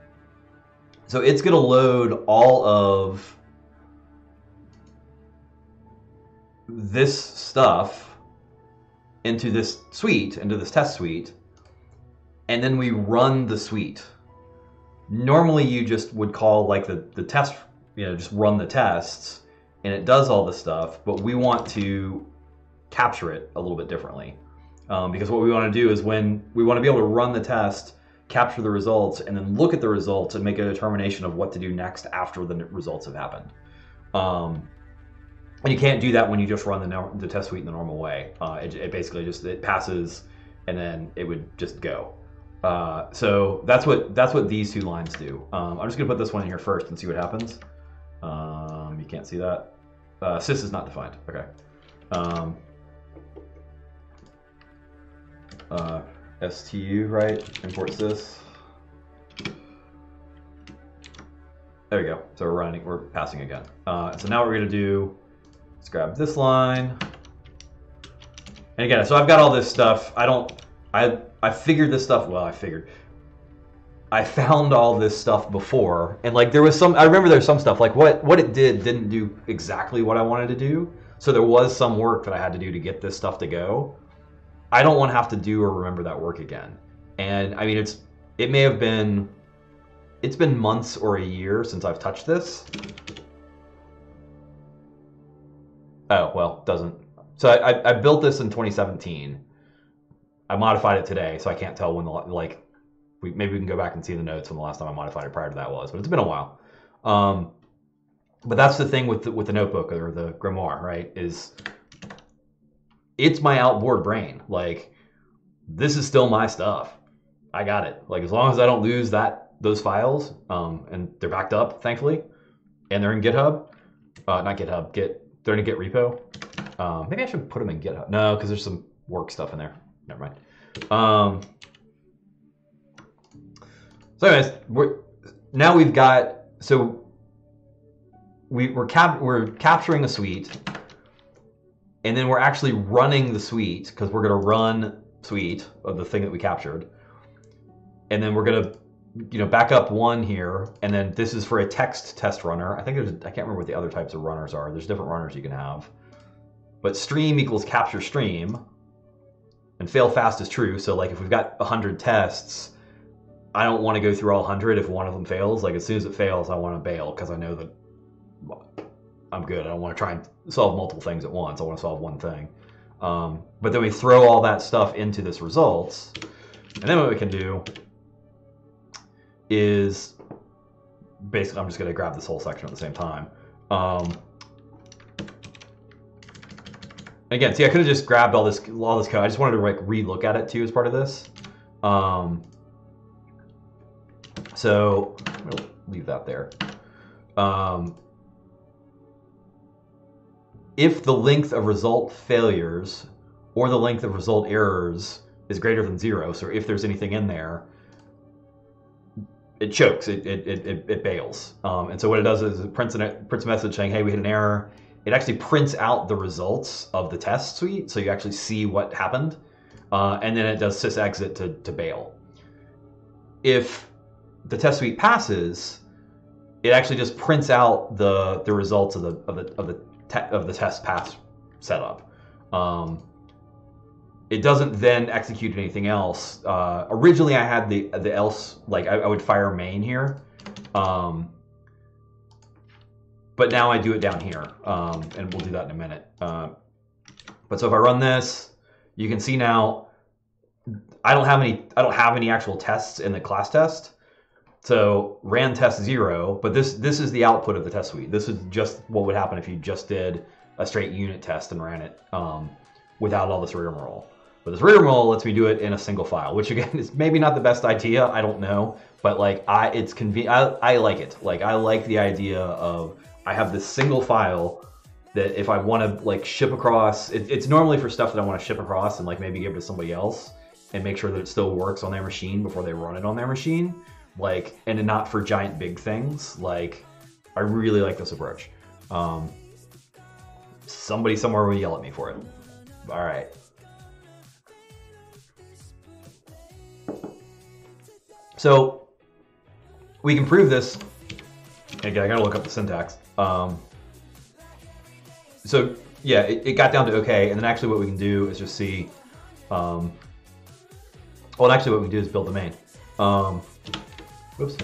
so it's going to load all of this stuff into this suite, into this test suite, and then we run the suite. Normally, you just would call like the, the test, you know, just run the tests, and it does all the stuff, but we want to capture it a little bit differently. Um, because what we want to do is when we want to be able to run the test capture the results, and then look at the results and make a determination of what to do next after the results have happened. Um, and you can't do that when you just run the, the test suite in the normal way. Uh, it, it, basically just it passes, and then it would just go. Uh, so that's what that's what these two lines do. Um, I'm just gonna put this one in here first and see what happens. Um, you can't see that. Uh, sys is not defined. Okay. Um, uh, stu, right? Imports this. There we go. So we're running, we're passing again. Uh, so now what we're gonna do, let's grab this line. And again, so I've got all this stuff. I don't, I, I figured this stuff, well, I figured. I found all this stuff before, and like there was some. I remember there's some stuff like what what it did didn't do exactly what I wanted to do. So there was some work that I had to do to get this stuff to go. I don't want to have to do or remember that work again. And I mean, it's it may have been it's been months or a year since I've touched this. Oh well, doesn't. So I, I built this in 2017. I modified it today, so I can't tell when the like. We, maybe we can go back and see the notes when the last time I modified it prior to that was, but it's been a while. Um, but that's the thing with the, with the notebook or the grimoire, right? Is it's my outboard brain. Like this is still my stuff. I got it. Like as long as I don't lose that those files, um, and they're backed up, thankfully, and they're in GitHub. Uh, not GitHub. Git. They're in a Git repo. Um, maybe I should put them in GitHub. No, because there's some work stuff in there. Never mind. Um, so, anyways, we're now we've got so we, we're cap we're capturing a suite and then we're actually running the suite because we're going to run suite of the thing that we captured. And then we're going to, you know, back up one here, and then this is for a text test runner. I think there's, I can't remember what the other types of runners are. There's different runners you can have. But stream equals capture stream, and fail fast is true. So like if we've got 100 tests, I don't want to go through all 100 if one of them fails. Like as soon as it fails, I want to bail because I know that I'm good. I don't want to try and solve multiple things at once. I want to solve one thing. Um, but then we throw all that stuff into this results. And then what we can do is basically, I'm just going to grab this whole section at the same time. Um, again, see, I could have just grabbed all this all this code. I just wanted to like re-look at it too as part of this. Um, so we'll leave that there. Um, if the length of result failures or the length of result errors is greater than zero, so if there's anything in there, it chokes, it, it, it, it bails. Um, and so what it does is it prints, an, prints a message saying, hey, we had an error. It actually prints out the results of the test suite, so you actually see what happened. Uh, and then it does sysexit to, to bail. If the test suite passes, it actually just prints out the, the results of the, of the, of the te- of the test pass setup. Um, it doesn't then execute anything else. Uh, originally, I had the the else like I, I would fire main here, um, but now I do it down here, um, and we'll do that in a minute. Uh, but so if I run this, you can see now I don't have any I don't have any actual tests in the class test. So ran test zero, but this this is the output of the test suite. This is just what would happen if you just did a straight unit test and ran it um, without all this rigmarole. But this rigmarole lets me do it in a single file, which again is maybe not the best idea. I don't know, but like I, it's convenient. I, I like it. Like I like the idea of I have this single file that if I want to like ship across, it, it's normally for stuff that I want to ship across and like maybe give it to somebody else and make sure that it still works on their machine before they run it on their machine. Like, and not for giant big things. Like, I really like this approach. Um, somebody somewhere will yell at me for it. All right. So we can prove this. Again, I gotta look up the syntax. Um, so yeah, it, it, got down to okay, and then actually what we can do is just see. Um, well, actually, what we can do is build the main. Um, whoops.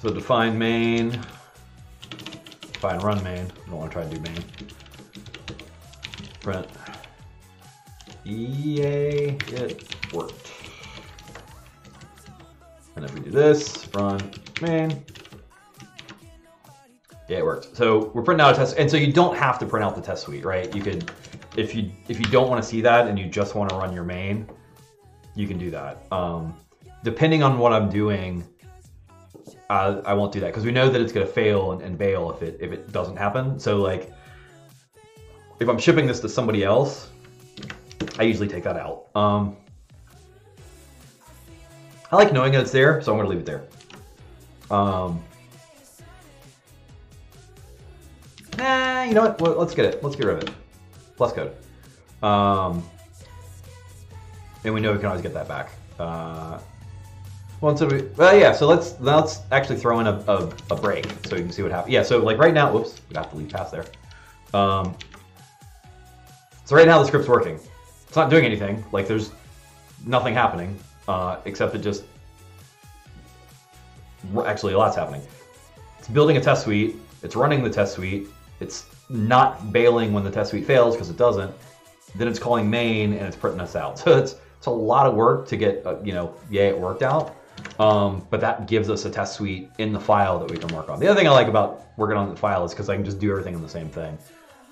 So define main. Define run main. I don't want to try to do main. Print. Yay, it worked. And if we do this, run main, yeah, it worked. So we're printing out a test, and so you don't have to print out the test suite, right? You could, if you if you don't want to see that and you just want to run your main, you can do that. Um, depending on what I'm doing, uh, I won't do that because we know that it's going to fail and, and bail if it if it doesn't happen. So like, if I'm shipping this to somebody else, I usually take that out. Um, I like knowing that it's there, so I'm gonna leave it there. Um, nah, you know what? Let's get it. Let's get rid of it. Plus code. Um, and we know we can always get that back. Uh, so we, well, yeah. So let's let's actually throw in a, a, a break so you can see what happens. Yeah. So like right now, whoops, we have to leave past there. Um, so right now the script's working. It's not doing anything. Like there's nothing happening uh, except it just actually a lot's happening. It's building a test suite. It's running the test suite. It's not bailing when the test suite fails because it doesn't. Then it's calling main and it's printing us out. So it's it's a lot of work to get uh, you know yay it worked out. Um, but that gives us a test suite in the file that we can work on. The other thing I like about working on the file is because I can just do everything in the same thing.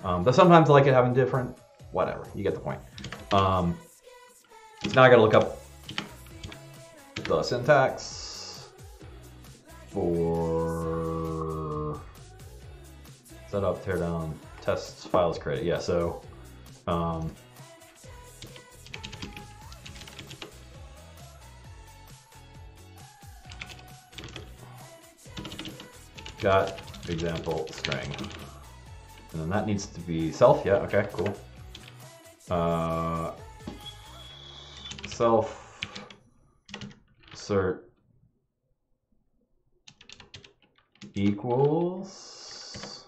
Um, but sometimes I like it having different. Whatever, you get the point. Um, now I got to look up the syntax for setup, tear down, tests, files create. Yeah, so um, got example string. And then that needs to be self. Yeah, okay, cool. Uh, self assert equals.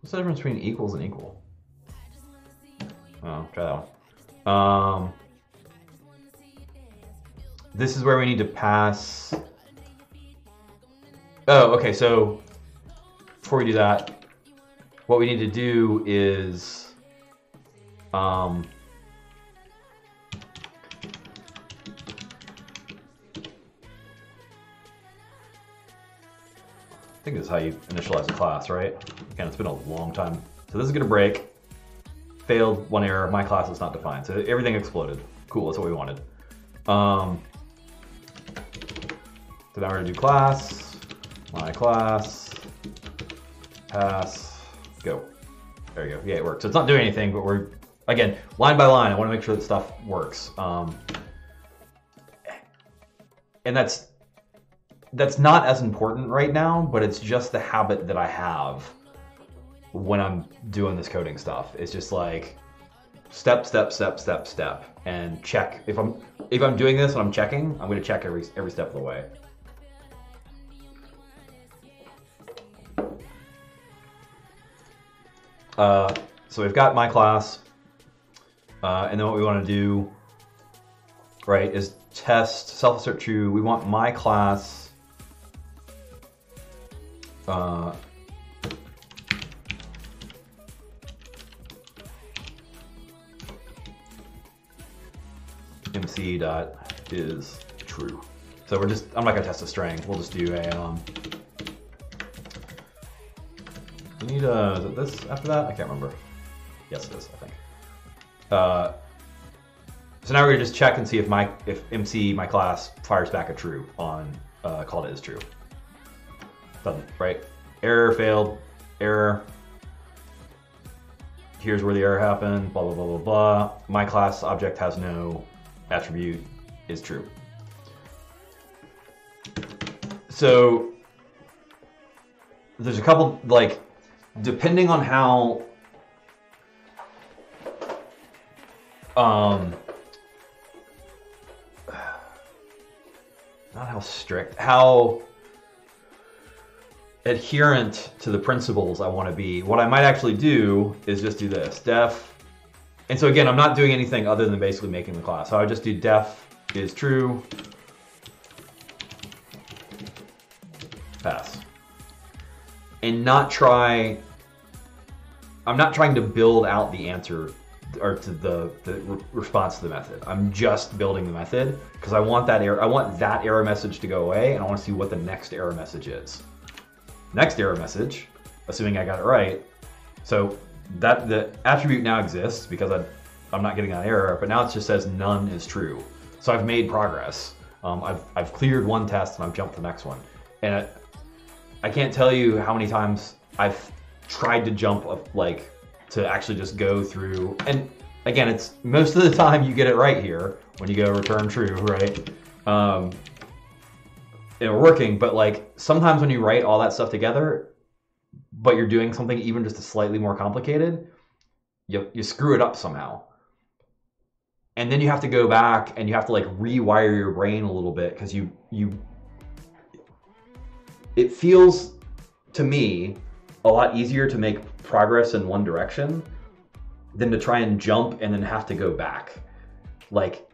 What's the difference between equals and equal? Oh, try that one. Um, this is where we need to pass. Oh, okay. So before we do that, what we need to do is um, I think this is how you initialize a class, right? Again, it's been a long time. So this is gonna break. Failed, one error, my class is not defined. So everything exploded. Cool, that's what we wanted. Um, so now we're gonna do class, my class, pass, go. There you go. Yeah, it worked. So it's not doing anything, but we're again line by line. I want to make sure that stuff works. Um, and that's that's not as important right now, but it's just the habit that I have when I'm doing this coding stuff. It's just like step, step, step, step, step, and check. If I'm if I'm doing this and I'm checking, I'm going to check every every step of the way. Uh, so we've got my class, uh, and then what we want to do, right, is test self-assert true. We want my class uh, mc dot is true. So we're just, I'm not gonna test a string. We'll just do a, um, we need uh, is it this after that? I can't remember. Yes, it is. I think. Uh, so now we're gonna just check and see if my if MC my class fires back a true on uh, called it is true. Doesn't right? Error failed. Error. Here's where the error happened. Blah blah blah blah blah. My class object has no attribute is true. So there's a couple like depending on how um not how strict how adherent to the principles I want to be. What I might actually do is just do this def. And so again, I'm not doing anything other than basically making the class. So I just do def is true pass and not try I'm not trying to build out the answer or to the, the re- response to the method. I'm just building the method because I want that error I want that error message to go away and I want to see what the next error message is. Next error message, assuming I got it right. So that the attribute now exists because I I'm not getting that error, but now it just says none is true. So I've made progress. Um, I've I've cleared one test and I've jumped the next one. And it, I can't tell you how many times I've tried to jump up, like to actually just go through. And again, it's most of the time you get it right here when you go return true, right? Um, know, working, but like sometimes when you write all that stuff together, but you're doing something even just a slightly more complicated, you you screw it up somehow. And then you have to go back and you have to like rewire your brain a little bit because you you it feels to me a lot easier to make progress in one direction than to try and jump and then have to go back. Like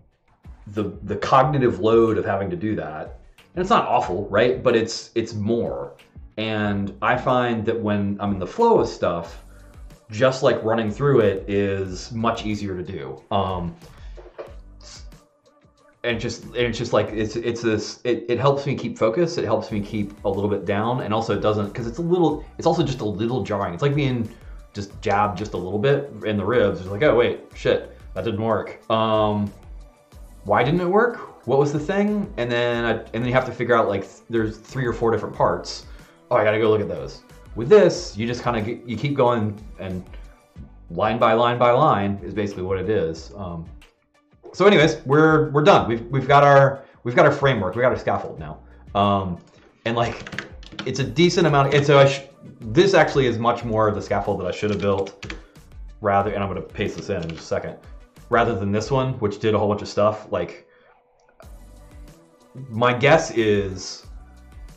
the the cognitive load of having to do that. And it's not awful, right? But it's it's more. And I find that when I'm in the flow of stuff, just like running through it is much easier to do. Um, and just and it's just like it's it's this it, it helps me keep focus it helps me keep a little bit down. And also it doesn't because it's a little it's also just a little jarring. It's like being just jabbed just a little bit in the ribs. It's like oh wait shit that didn't work. Um why didn't it work? What was the thing? And then I, and then you have to figure out like th- there's three or four different parts. Oh i gotta go look at those. With this you just kind of you keep going and line by line by line is basically what it is. Um, so anyways, we're we're done. We've we've got our we've got our framework. We got our scaffold now. Um, and like it's a decent amount. Of, and so I sh- this actually is much more of the scaffold that I should have built rather. And I'm gonna paste this in in just a second, rather than this one, which did a whole bunch of stuff. Like my guess is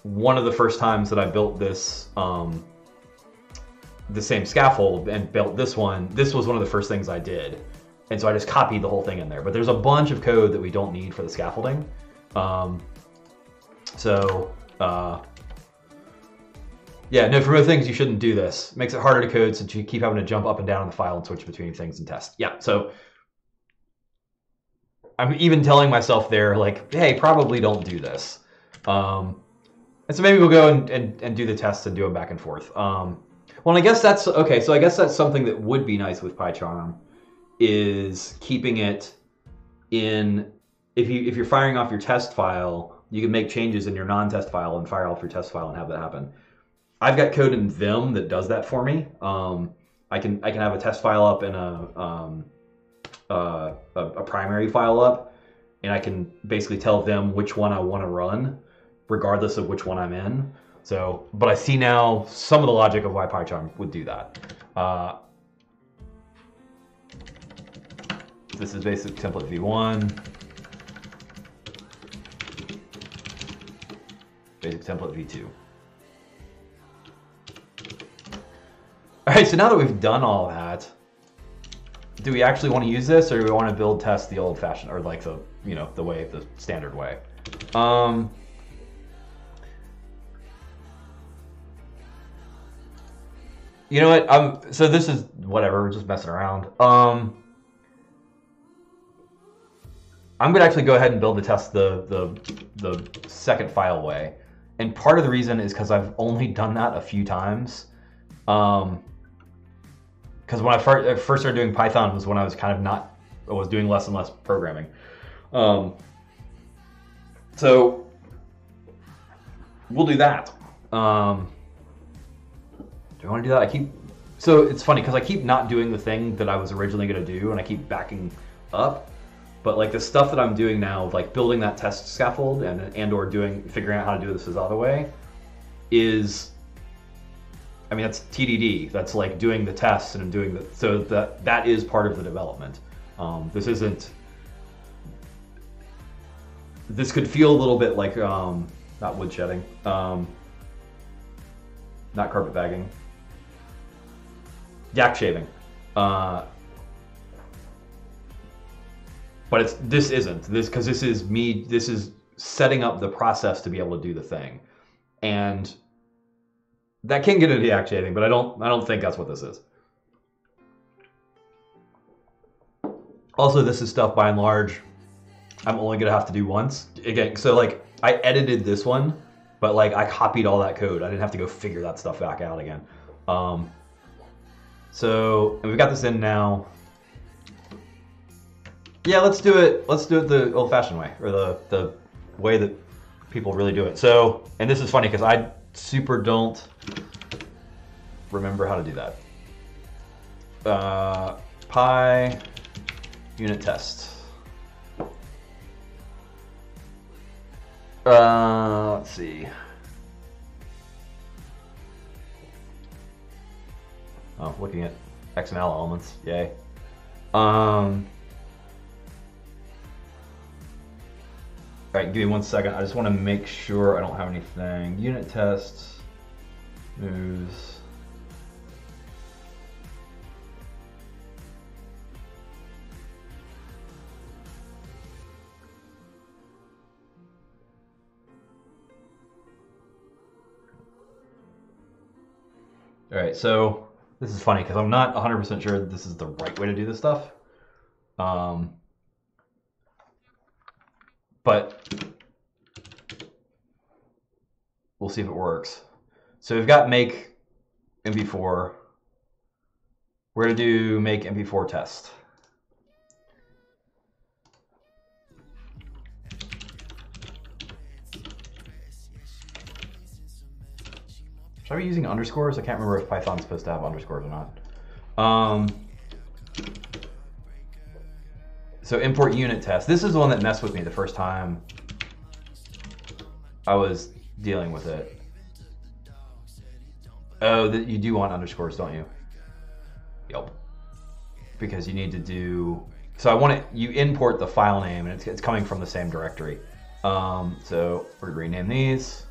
one of the first times that I built this. Um, the same scaffold and built this one. This was one of the first things I did and so I just copied the whole thing in there. But there's a bunch of code that we don't need for the scaffolding. Um, so uh, yeah, no, for other things you shouldn't do this. Makes it harder to code since you keep having to jump up and down in the file and switch between things and test. Yeah, so I'm even telling myself there, like, hey, probably don't do this. Um, and so maybe we'll go and, and, and do the tests and do them back and forth. Um, well, I guess that's okay. So I guess that's something that would be nice with PyCharm is keeping it in if you if you're firing off your test file, you can make changes in your non-test file and fire off your test file and have that happen. I've got code in Vim that does that for me. Um, I can I can have a test file up and a, um, uh, a a primary file up, and I can basically tell them which one I want to run, regardless of which one I'm in. So, but I see now some of the logic of why PyCharm would do that. Uh, This is basic template v1. Basic template v2. All right, so now that we've done all that, do we actually want to use this or do we want to build test the old fashioned or like the, you know, the way, the standard way? Um, you know what? Um, so this is whatever, we're just messing around. Um, I'm going to actually go ahead and build the test the, the, the second file way. And part of the reason is because I've only done that a few times. Um, because when I first, started doing Python was when I was kind of not, I was doing less and less programming. Um, so we'll do that. Um, do I want to do that? I keep, so it's funny because I keep not doing the thing that I was originally going to do and I keep backing up. But like the stuff that I'm doing now, like building that test scaffold and and or doing figuring out how to do this this other way, is I mean, that's TDD. That's like doing the tests and doing the so that that is part of the development. Um, this isn't. This could feel a little bit like um, not woodshedding, um, not carpet bagging, yak shaving. Uh, but it's this isn't this because this is me. This is setting up the process to be able to do the thing, and that can get into yak shaving, but I don't I don't think that's what this is. Also, this is stuff by and large I'm only gonna have to do once. Again, so like I edited this one, but like I copied all that code. I didn't have to go figure that stuff back out again. Um, so we've got this in now. Yeah, let's do it. Let's do it the old-fashioned way, or the the way that people really do it. So, and this is funny because I super don't remember how to do that. Uh, pi unit test. Uh, let's see. Oh, looking at XML elements. Yay. Um. All right, give me one second. I just want to make sure I don't have anything. Unit tests, moves. All right, so this is funny because I'm not 100% sure this is the right way to do this stuff. Um, but we'll see if it works. So we've got make MP4. We're going to do make MP4 test. Should I be using underscores? I can't remember if Python's supposed to have underscores or not. Um, so import unit test. This is the one that messed with me the first time I was dealing with it. Oh, that you do want underscores, don't you? Yep. Because you need to do. So I want it. You import the file name, and it's, it's coming from the same directory. Um, so we're gonna rename these.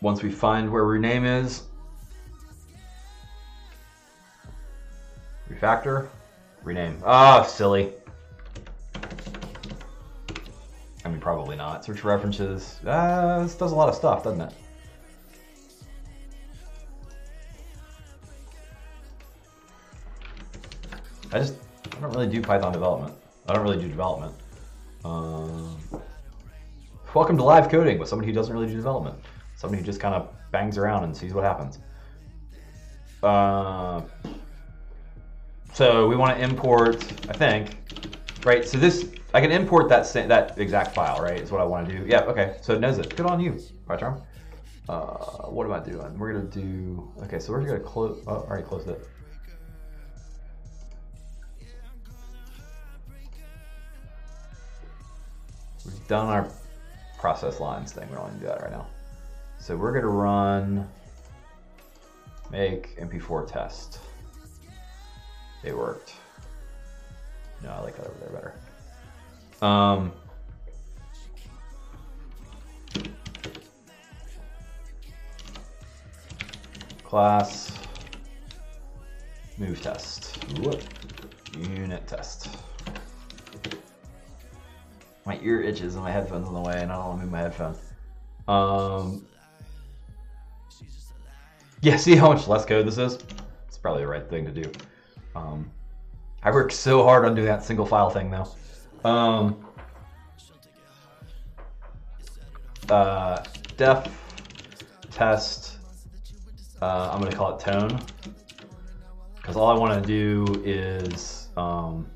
Once we find where rename is, refactor, rename. Ah, oh, silly. I mean, probably not. Search references. Uh, this does a lot of stuff, doesn't it? I just, I don't really do Python development. I don't really do development. Um, welcome to live coding with somebody who doesn't really do development. Somebody who just kind of bangs around and sees what happens. Uh, so we want to import, I think, right? So this, I can import that that exact file, right? Is what I want to do. Yeah, okay. So it knows it. Good on you, PyCharm. Uh, what am I doing? We're gonna do. Okay, so we're gonna close. Oh, already closed it. We've done our process lines thing. We don't need to do that right now. So we're to run make mp4 test. It worked. No, I like that over there better. Um, class move test. Whoop. Unit test. My ear itches and my headphones on the way, and I don't want to move my headphone. Um, yeah, see how much less code this is? It's probably the right thing to do. Um, I worked so hard on doing that single file thing though. Um, uh, def test Uh, I'm gonna call it tone because all I want to do is um,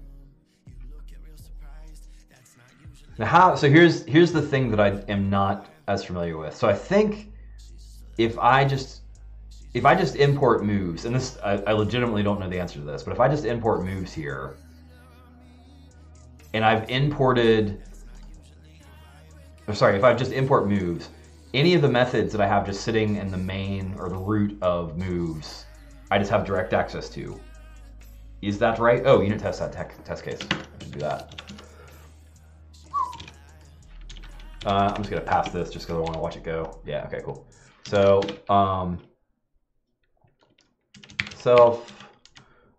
now how. So here's here's the thing that I am not as familiar with. So I think if I just if I just import moves, and this I, I legitimately don't know the answer to this, but if I just import moves here, and I've imported, or sorry, if I just import moves, any of the methods that I have just sitting in the main or the root of moves, I just have direct access to. Is that right? Oh, unit test that tech, test case. I can do that. Uh, I'm just gonna pass this just because I want to watch it go. Yeah. Okay. Cool. So um, self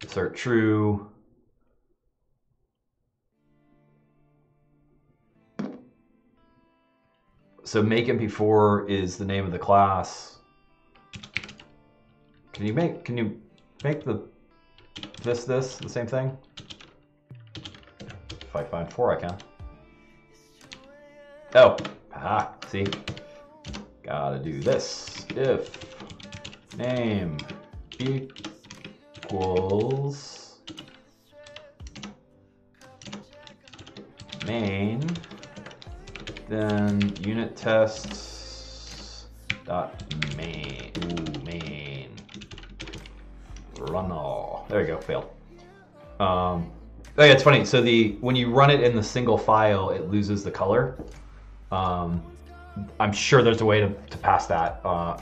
assert true. So make MP4 is the name of the class. Can you make can you make the this this the same thing? If I find four, I can. Oh, ah, see, gotta do this. If name equals main then unit tests dot main. Ooh, main. Run all. There you go. Failed. Um, oh yeah, it's funny. So the when you run it in the single file, it loses the color. Um, I'm sure there's a way to, to pass that uh,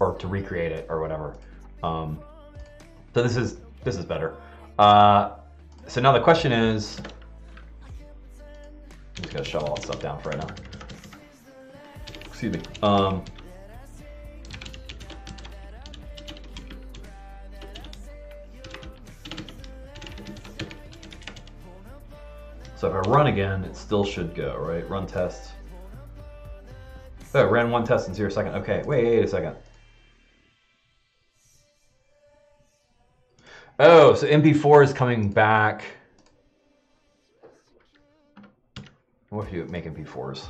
or to recreate it or whatever. Um, so this is this is better. Uh, so now the question is, I'm just gonna shut all that stuff down for right now. Excuse me. Um, so if I run again, it still should go, right? Run test. Oh, ran one test in zero second. Okay, wait, wait a second. Oh, so MP4 is coming back. What if you make MP4s?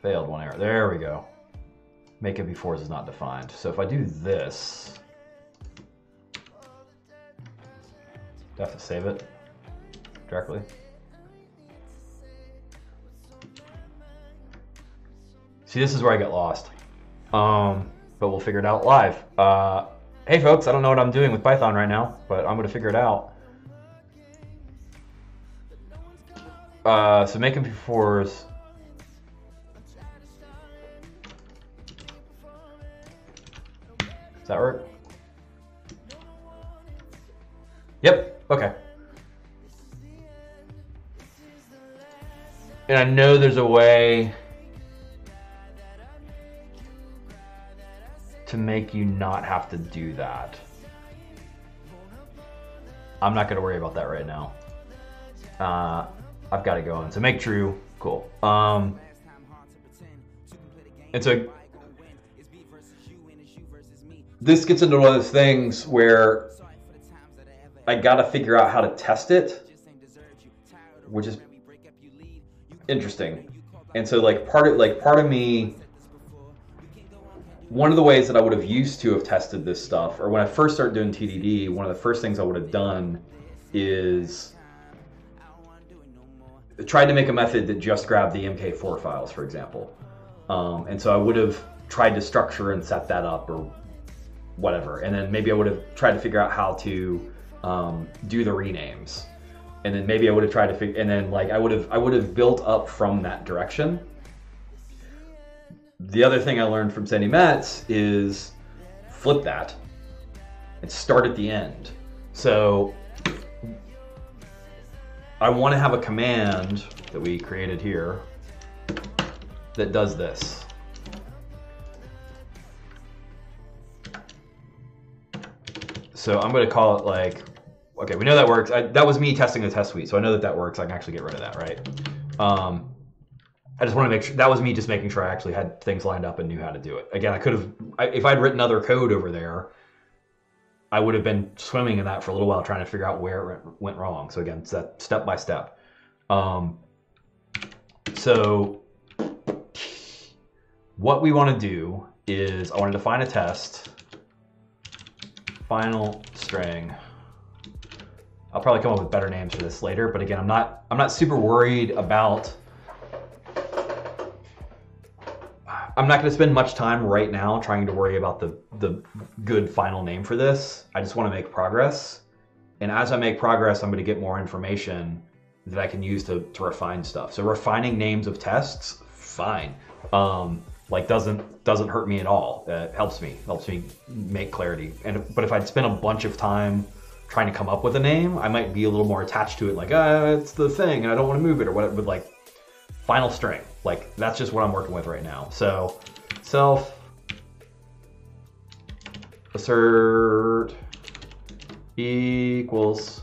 Failed one error. There we go. Make MP4s is not defined. So if I do this, do I have to save it directly? See, this is where I get lost. Um, but we'll figure it out live. Uh, hey folks, I don't know what I'm doing with Python right now, but I'm gonna figure it out. Uh, so make MP4s. Does that work? Yep, okay. And I know there's a way to make you not have to do that. I'm not going to worry about that right now. Uh, I've got it going. So make true, cool. Um, and so this gets into one of those things where I got to figure out how to test it, which is interesting. And so like part of like part of me one of the ways that I would have used to have tested this stuff, or when I first started doing TDD, one of the first things I would have done is tried to make a method that just grabbed the MKV files, for example. Um, and so I would have tried to structure and set that up or whatever. And then maybe I would have tried to figure out how to um, do the renames. And then maybe I would have tried to figure, and then like I would have, I would have built up from that direction the other thing I learned from Sandi Metz is flip that and start at the end. So I want to have a command that we created here that does this. So I'm going to call it like, okay, we know that works. I, that was me testing the test suite, so I know that that works. I can actually get rid of that, right? Um, I just want to make sure that was me just making sure I actually had things lined up and knew how to do it. Again, I could have, if I'd written other code over there, I would have been swimming in that for a little while trying to figure out where it went wrong. So again, step step by step. Um, so what we want to do is I want to define a test. Final string. I'll probably come up with better names for this later, but again, I'm not I'm not super worried about I'm not going to spend much time right now trying to worry about the the good final name for this. I just want to make progress. And as I make progress, I'm going to get more information that I can use to, to refine stuff. So refining names of tests, fine. Um, like doesn't doesn't hurt me at all. It helps me helps me make clarity. And but if I'd spend a bunch of time trying to come up with a name, I might be a little more attached to it. Like, ah, it's the thing, and I don't want to move it or whatever. But like, final string, like that's just what I'm working with right now. So, self assert equals.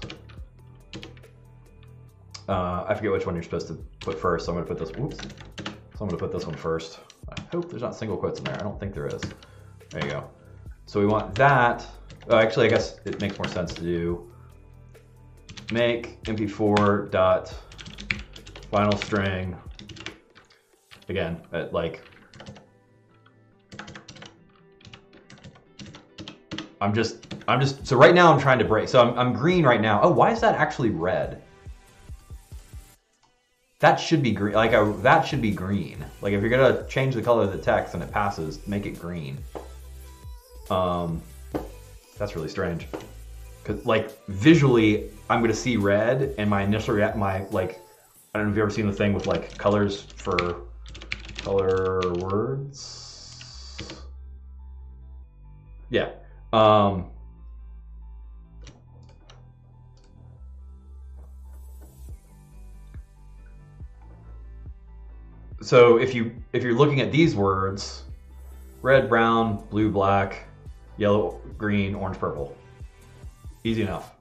Uh, I forget which one you're supposed to put first. So I'm gonna put this. Whoops. So I'm gonna put this one first. I hope there's not single quotes in there. I don't think there is. There you go. So we want that. Oh, actually, I guess it makes more sense to do make mp4 dot final string again at like I'm just I'm just so right now I'm trying to break so I'm, I'm green right now oh why is that actually red that should be green. Like a, that should be green. Like if you're gonna change the color of the text and it passes, make it green. Um, that's really strange. Cause like visually, I'm gonna see red, and my initial react, my like, I don't know if you've ever seen the thing with like colors for color words. Yeah. Um, so if you if you're looking at these words, red, brown, blue, black, yellow, green, orange, purple. Easy enough.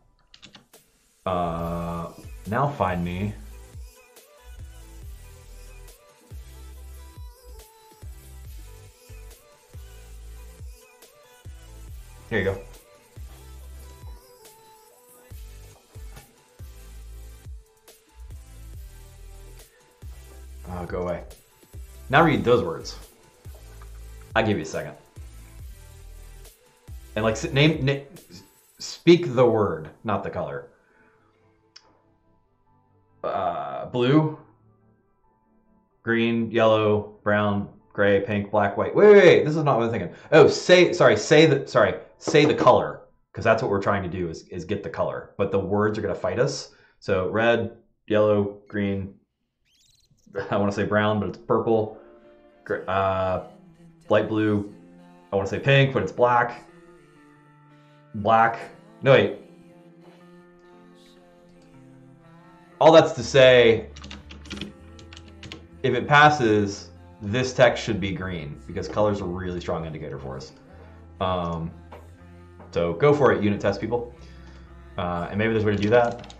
Uh, now find me. Here you go. Oh, go away. Now read those words. I'll give you a second. And like name, name speak the word, not the color. Uh, blue, green, yellow, brown, gray, pink, black, white. Wait, wait, wait. This is not what I'm thinking. Oh, say sorry. Say the sorry. Say the color because that's what we're trying to do is is get the color. But the words are gonna fight us. So red, yellow, green, I want to say brown, but it's purple. Uh, light blue. I want to say pink, but it's black. Black. No, wait. All that's to say, if it passes, this text should be green because color is a really strong indicator for us. Um, so go for it, unit test people. Uh, and maybe there's a way to do that.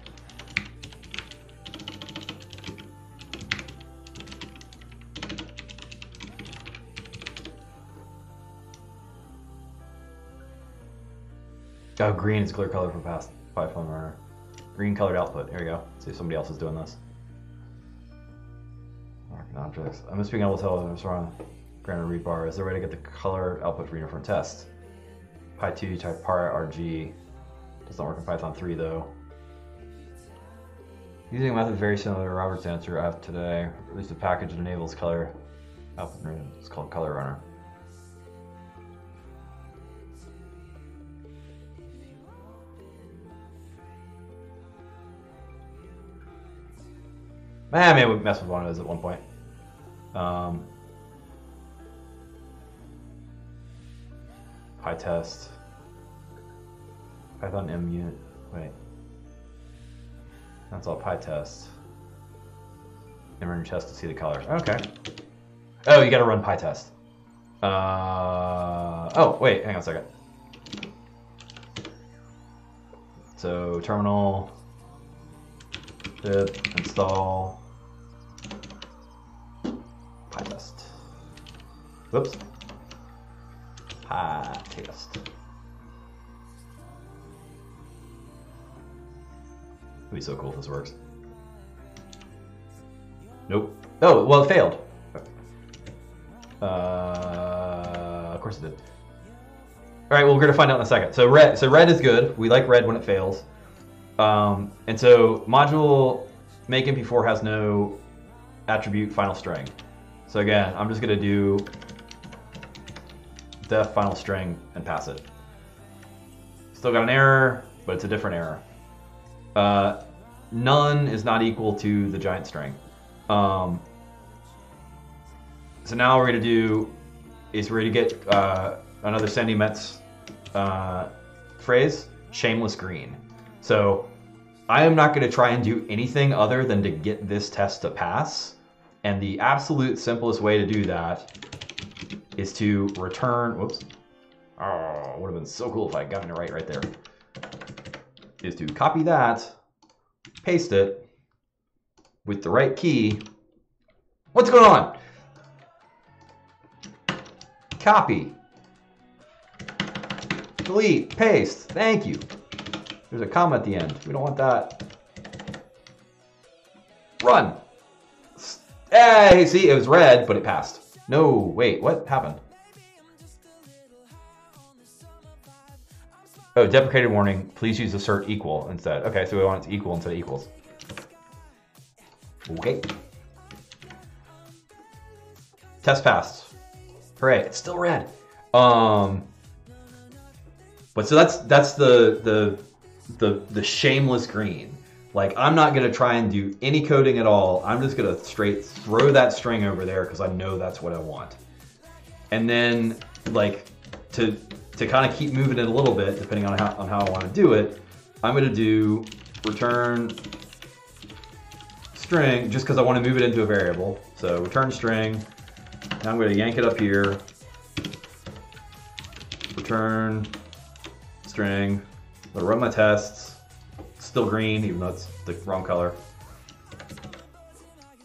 Oh, green is clear color for past Python runner. Green colored output. Here we go. Let's see if somebody else is doing this. Marking objects. I'm just being able to tell if I'm wrong. Granted read bar. Is there a way to get the color output for uniform test? Py2 type PyRG. Doesn't work in Python 3 though. Using a method very similar to Robert's answer I have today, released a package that enables color. It's called Color Runner. I may mess with one of those at one point. Um, PyTest. Python M unit. Wait. That's all PyTest. And run your test to see the color. Okay. Oh, you gotta run PyTest. Uh, oh, wait, hang on a second. So, terminal, pip, install, pi PyTest. Whoops. PyTest. It'd be so cool if this works. Nope. Oh, well, it failed. Uh, of course it did. All right, well, we're gonna find out in a second. So red, so red is good. We like red when it fails. Um, and so module make MP4 has no attribute final string. So again, I'm just gonna do def final string and pass it. Still got an error, but it's a different error. Uh, none is not equal to the giant string. Um, so now we're gonna do is we're gonna get uh, another Sandi Metz uh, phrase, shameless green. So I am not gonna try and do anything other than to get this test to pass. And the absolute simplest way to do that is to return, whoops. Oh, would have been so cool if I gotten it right right there. Is to copy that, paste it with the right key. What's going on? Copy. Delete, paste, thank you. There's a comma at the end. We don't want that. Run. Hey, eh, see, it was red, but it passed. No, wait, what happened? Oh, deprecated warning. Please use assert equal instead. Okay, so we want it to equal instead of equals. Okay. Test passed. Hooray! It's still red. Um, but so that's that's the the the the shameless green. Like I'm not gonna try and do any coding at all. I'm just gonna straight throw that string over there because I know that's what I want. And then like to to kind of keep moving it a little bit, depending on how on how I want to do it, I'm gonna do return string just because I want to move it into a variable. So return string. Now I'm gonna yank it up here. Return string. I'm gonna run my tests. Still green, even though it's the wrong color.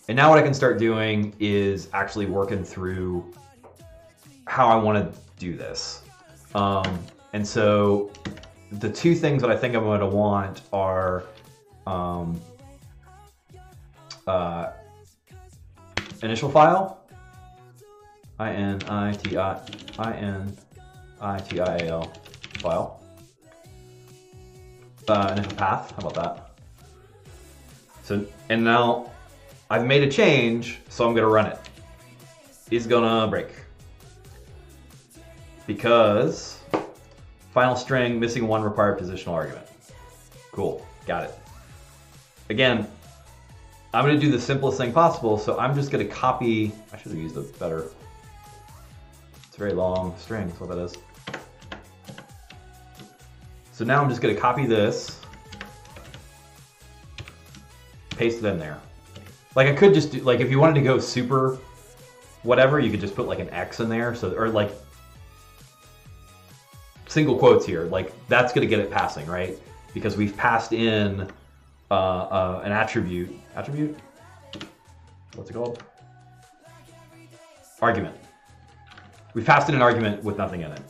And now what I can start doing is actually working through how I want to do this. Um, and so the two things that I think I'm going to want are um, uh, initial file, I N I T I I N I T I A L file. Uh, initial path, how about that? So, and now I've made a change, so I'm gonna run it. It's gonna break. Because final string missing one required positional argument. Cool, got it. Again, I'm gonna do the simplest thing possible, so I'm just gonna copy, I should have used a better, it's a very long string, that's what that is. So now I'm just gonna copy this, paste it in there. Like I could just do, like if you wanted to go super whatever, you could just put like an X in there, so or like single quotes here, like that's gonna get it passing, right? Because we've passed in uh, uh, an attribute, attribute, what's it called? Argument. We've passed in an argument with nothing in it.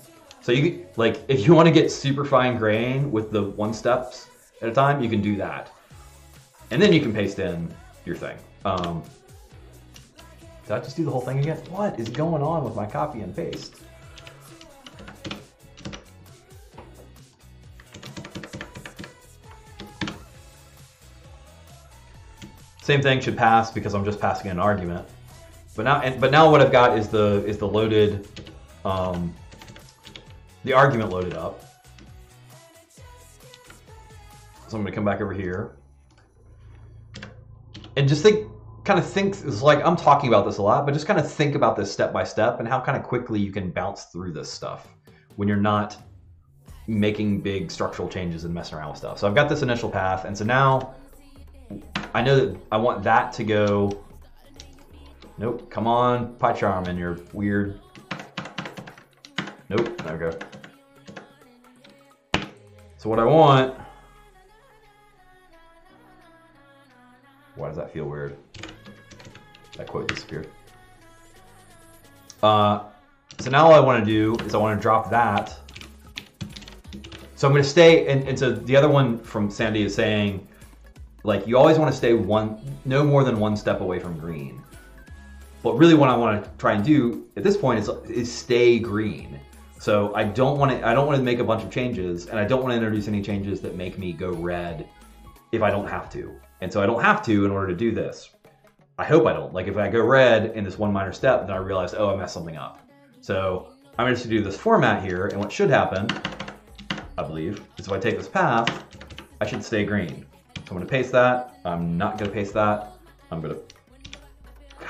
So you like if you want to get super fine grain with the one steps at a time, you can do that, and then you can paste in your thing. Um, did I just do the whole thing again? What is going on with my copy and paste? Same thing should pass because I'm just passing an argument. But now, and, but now what I've got is the is the loaded, um, the argument loaded up. So I'm gonna come back over here, and just think, kind of think. It's like I'm talking about this a lot, but just kind of think about this step by step and how kind of quickly you can bounce through this stuff when you're not making big structural changes and messing around with stuff. So I've got this initial path, and so now I know that I want that to go. Nope, come on, PyCharm and your weird. Nope, there we go. So what I want. Why does that feel weird? That quote disappeared. Uh, so now all I want to do is I want to drop that. So I'm going to stay, and, and so the other one from Sandy is saying, like you always want to stay one, no more than one step away from green. But really what I want to try and do at this point is, is stay green. So I don't want to I don't want to make a bunch of changes and I don't want to introduce any changes that make me go red if I don't have to. And so I don't have to in order to do this. I hope I don't. Like if I go red in this one minor step, then I realize, oh, I messed something up. So I'm gonna do this format here, and what should happen, I believe, is if I take this path, I should stay green. I'm gonna paste that. I'm not gonna paste that. I'm gonna,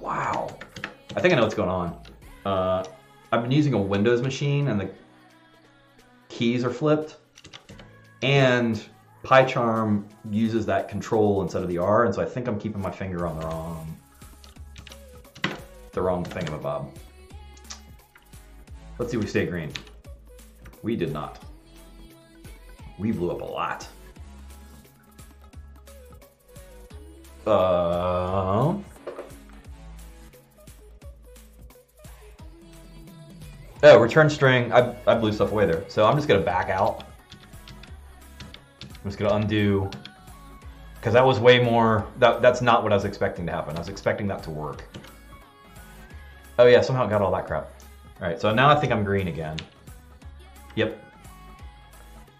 wow. I think I know what's going on. Uh, I've been using a Windows machine and the keys are flipped. And PyCharm uses that control instead of the R, and so I think I'm keeping my finger on the wrong, the wrong thingamabob. Let's see if we stay green. We did not. We blew up a lot. Uh, oh, return string. I, I blew stuff away there. So I'm just going to back out. I'm just gonna undo, because that was way more, that, that's not what I was expecting to happen. I was expecting that to work. Oh yeah, somehow got all that crap. All right, so now I think I'm green again. Yep.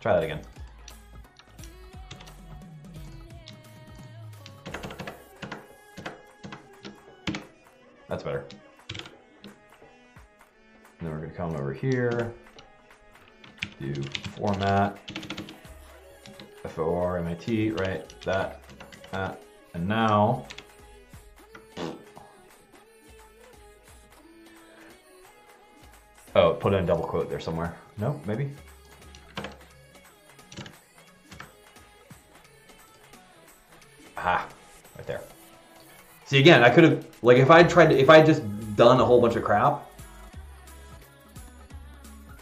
Try that again. That's better. And then we're gonna come over here, do format, F-O-R-M-A-T, right, that, that, and now, oh, put in double quote there somewhere. No, maybe? Ah, right there. See, again, I could have, like, if I tried to, if I had just done a whole bunch of crap,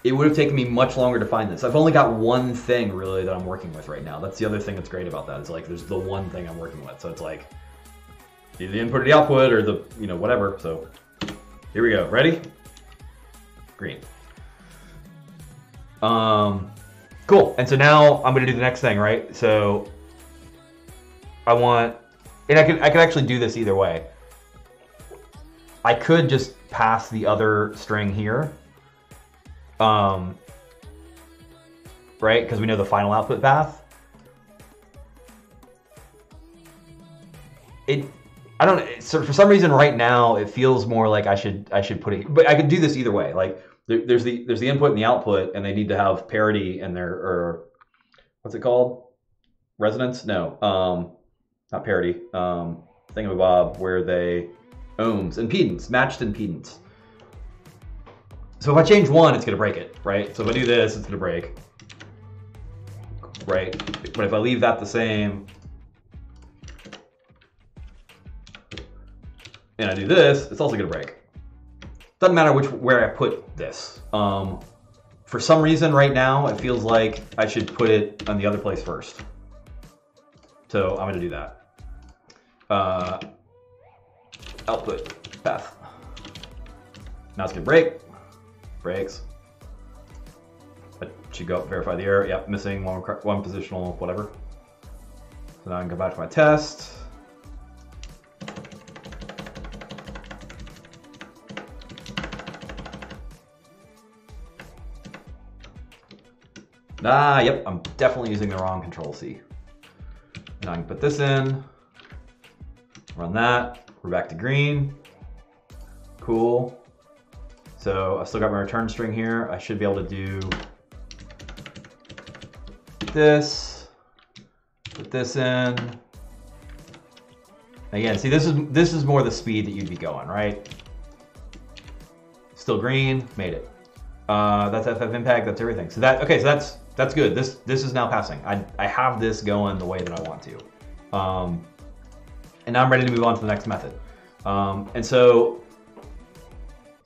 it would have taken me much longer to find this. I've only got one thing really that I'm working with right now. That's the other thing that's great about that. Is like there's the one thing I'm working with. So it's like either the input or the output or the you know whatever. So here we go. Ready? Green. Um, cool. And so now I'm gonna do the next thing, right? So I want, and I could I could actually do this either way. I could just pass the other string here um, right? Because we know the final output path. It, I don't. So for some reason, right now, it feels more like I should I should put it. But I could do this either way. Like there, there's the there's the input and the output, and they need to have parity in their or what's it called? Resonance? No, um, not parity. Um, thingamabob where they ohms impedance matched impedance. So if I change one, it's gonna break it, right? So if I do this, it's gonna break, right? But if I leave that the same, and I do this, it's also gonna break. Doesn't matter which where I put this. Um, for some reason right now, it feels like I should put it on the other place first. So I'm gonna do that. Uh, output path. Now it's gonna break breaks. But should go up, verify the error. Yep, missing one, one positional, whatever. So now I can go back to my test. Ah, yep, I'm definitely using the wrong control C. Now I can put this in, run that, we're back to green. Cool. So I've still got my return string here. I should be able to do this, put this in. Again, see this is this is more the speed that you'd be going, right? Still green, made it. Uh, that's FFmpeg, that's everything. So that okay, so that's that's good. This this is now passing. I I have this going the way that I want to. Um, and now I'm ready to move on to the next method. Um, and so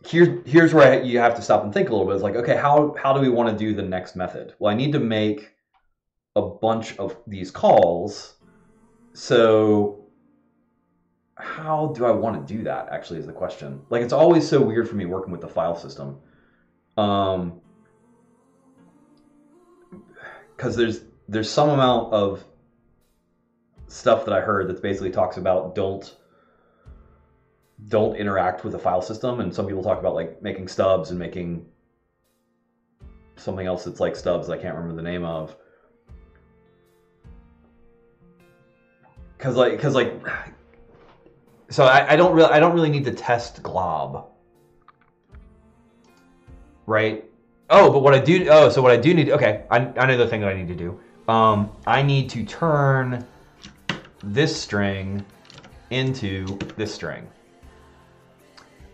here, here's where you have to stop and think a little bit. It's like, okay, how, how do we want to do the next method? Well, I need to make a bunch of these calls. So how do I want to do that actually is the question. Like it's always so weird for me working with the file system. Um, cause there's, there's some amount of stuff that I heard that basically talks about don't don't interact with the file system. And some people talk about like making stubs and making something else that's like stubs I can't remember the name of. Cause like, cause like, so I, I don't really, I don't really need to test glob, right? Oh, but what I do, oh, so what I do need, okay, I, I know the thing that I need to do. Um, I need to turn this string into this string.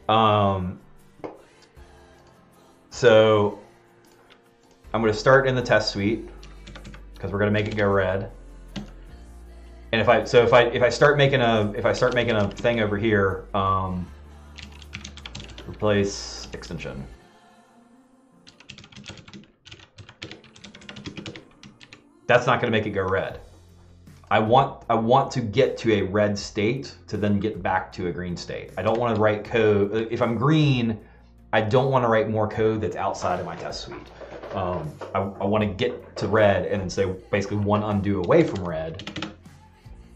Um, so I'm going to start in the test suite because we're going to make it go red. And if I so if I if I start making a if I start making a thing over here, um, replace extension. That's not going to make it go red. I want I want to get to a red state to then get back to a green state. I don't want to write code if I'm green. I don't want to write more code that's outside of my test suite. Um, I, I want to get to red and then say basically one undo away from red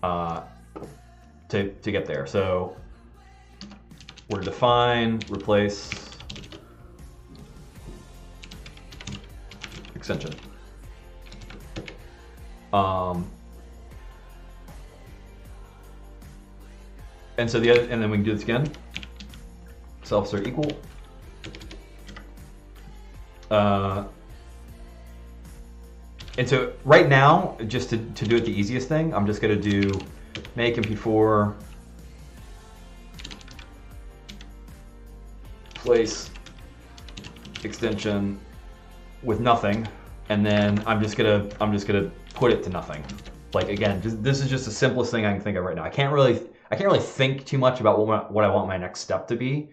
uh, to, to get there. So we're define, replace extension. Um, and so the other, and then we can do this again. Self are equal. Uh, and so right now, just to, to do it the easiest thing, I'm just going to do make mp4 place extension with nothing and then I'm just gonna I'm just gonna put it to nothing like again just, this is just the simplest thing I can think of right now I can't really I can't really think too much about what, my, what I want my next step to be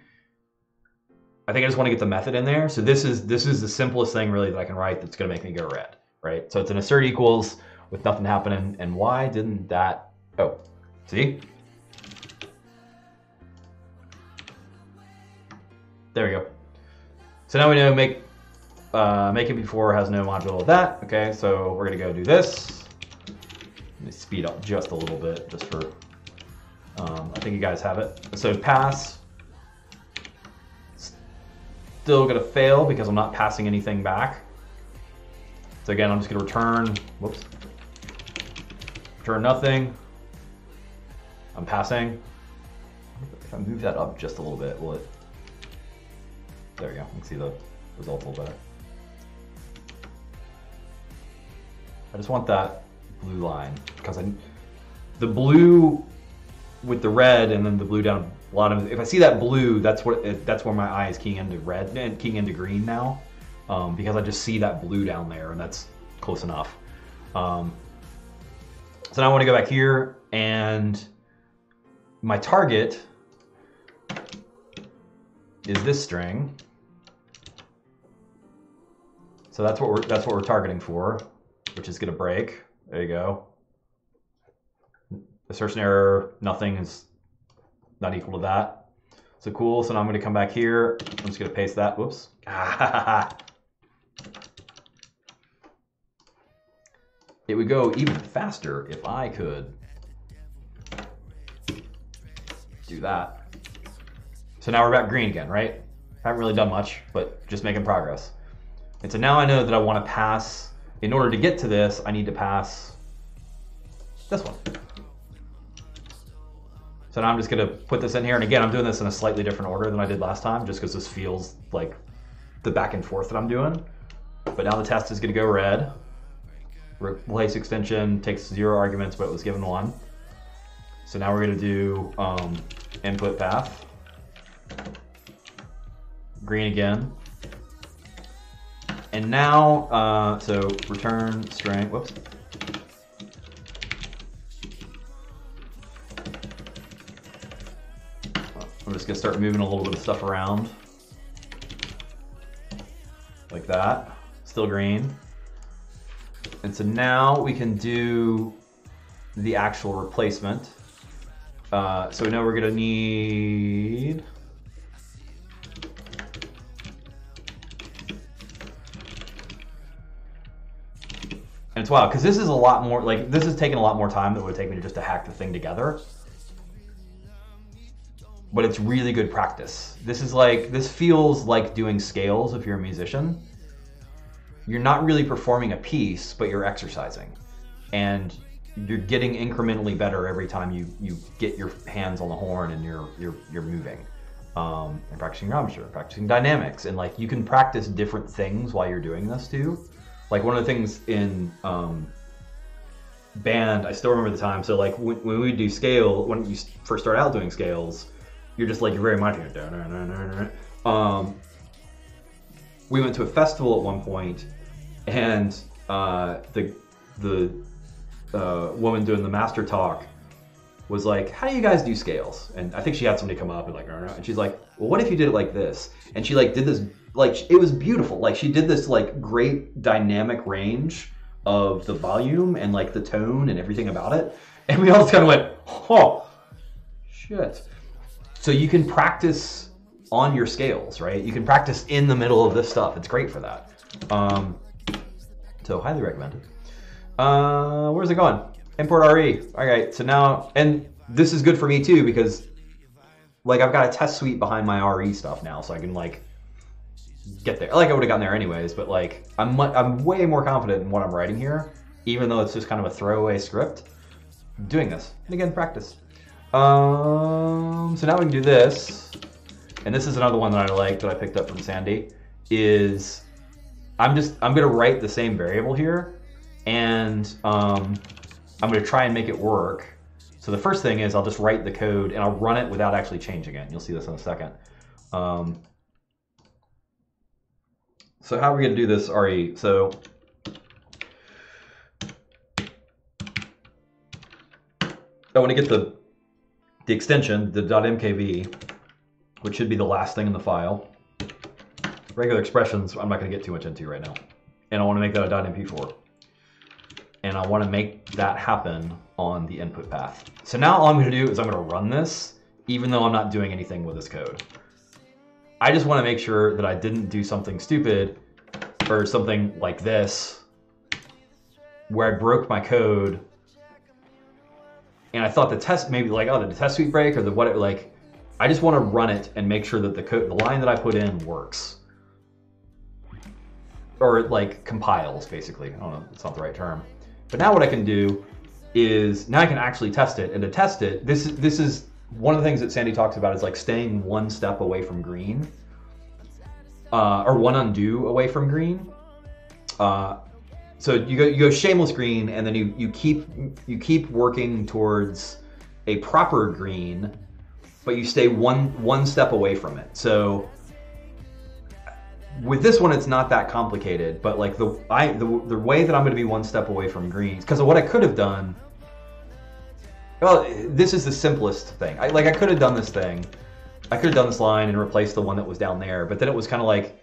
I think I just want to get the method in there so this is this is the simplest thing really that I can write that's gonna make me go red right? So it's an assert equals with nothing happening. And why didn't that, oh, see? There we go. So now we know make uh, make mp4 has no module of that. Okay, so we're gonna go do this. Let me speed up just a little bit, just for. Um, I think you guys have it. So pass. Still gonna fail because I'm not passing anything back. So again, I'm just gonna return, whoops, return nothing. I'm passing. If I move that up just a little bit, will it, there we go, you can see the results a little better. I just want that blue line because I, the blue with the red and then the blue down bottom. If I see that blue, that's what that's where my eye is keying into red and keying into green now um, because I just see that blue down there and that's close enough. Um, so now I want to go back here and my target is this string. So that's what we're that's what we're targeting for, which is to break. There you go. Assertion error, nothing is not equal to that. So cool. So now I'm going to come back here. I'm just going to paste that. Whoops. It would go even faster if I could do that. So now we're back green again, right? Haven't really done much, but just making progress. And so now I know that I want to pass, in order to get to this, I need to pass this one. So now I'm just gonna put this in here. And again, I'm doing this in a slightly different order than I did last time, just because this feels like the back and forth that I'm doing. But now the test is gonna go red replace extension takes zero arguments, but it was given one. So now we're going to do um, input path. Green again. And now, uh, so return string, whoops. Just gonna start moving a little bit of stuff around. Like that, still green. And so now we can do the actual replacement. Uh, so we know we're gonna need And it's wild because this is a lot more like this is taking a lot more time than it would take me to just to hack the thing together. But it's really good practice. This is like this feels like doing scales if you're a musician. You're not really performing a piece, but you're exercising, and you're getting incrementally better every time you you get your hands on the horn and you're you're you're moving. Um, and practicing armature, practicing dynamics, and like you can practice different things while you're doing this too. Like one of the things in um, band, I still remember the time. So like when, when we do scale, when you first start out doing scales, you're just like you're very much um, we went to a festival at one point and uh, the the uh, woman doing the master talk was like how do you guys do scales? And i think she had somebody come up and like and she's like well what if you did it like this? And she like did this like it was beautiful like she did this like great dynamic range of the volume and like the tone and everything about it. And we all just kind of went oh shit so you can practice on your scales, right? You can practice in the middle of this stuff. It's great for that. Um, so highly recommended. Uh, where's it going? Import RE. All right. So now, and this is good for me too because, like, I've got a test suite behind my RE stuff now, so I can like get there. Like I would have gotten there anyways, but like I'm I'm way more confident in what I'm writing here, even though it's just kind of a throwaway script. doing this, and again, practice. Um, so now we can do this. And this is another one that I like that I picked up from Sandy is I'm just, I'm going to write the same variable here and um, I'm going to try and make it work. So the first thing is I'll just write the code and I'll run it without actually changing it. You'll see this in a second. Um, so how are we going to do this, RE? So I want to get the the extension, the .mkv, which should be the last thing in the file. Regular expressions, I'm not going to get too much into right now. And I want to make that a .mp4. And I want to make that happen on the input path. So now all I'm going to do is I'm going to run this, even though I'm not doing anything with this code. I just want to make sure that I didn't do something stupid or something like this, where I broke my code and I thought the test maybe like oh the test suite break or the what it, like I just want to run it and make sure that the code the line that I put in works or it like compiles basically. I don't know, it's not the right term. But now what I can do is now I can actually test it and to test it this is this is one of the things that Sandy talks about is like staying one step away from green uh, or one undo away from green. Uh, so you go you go shameless green and then you you keep you keep working towards a proper green but you stay one one step away from it. So with this one it's not that complicated but like the i the, the way that i'm going to be one step away from greens because of what i could have done well this is the simplest thing. I, like i could have done this thing. I could have done this line and replaced the one that was down there but then it was kind of like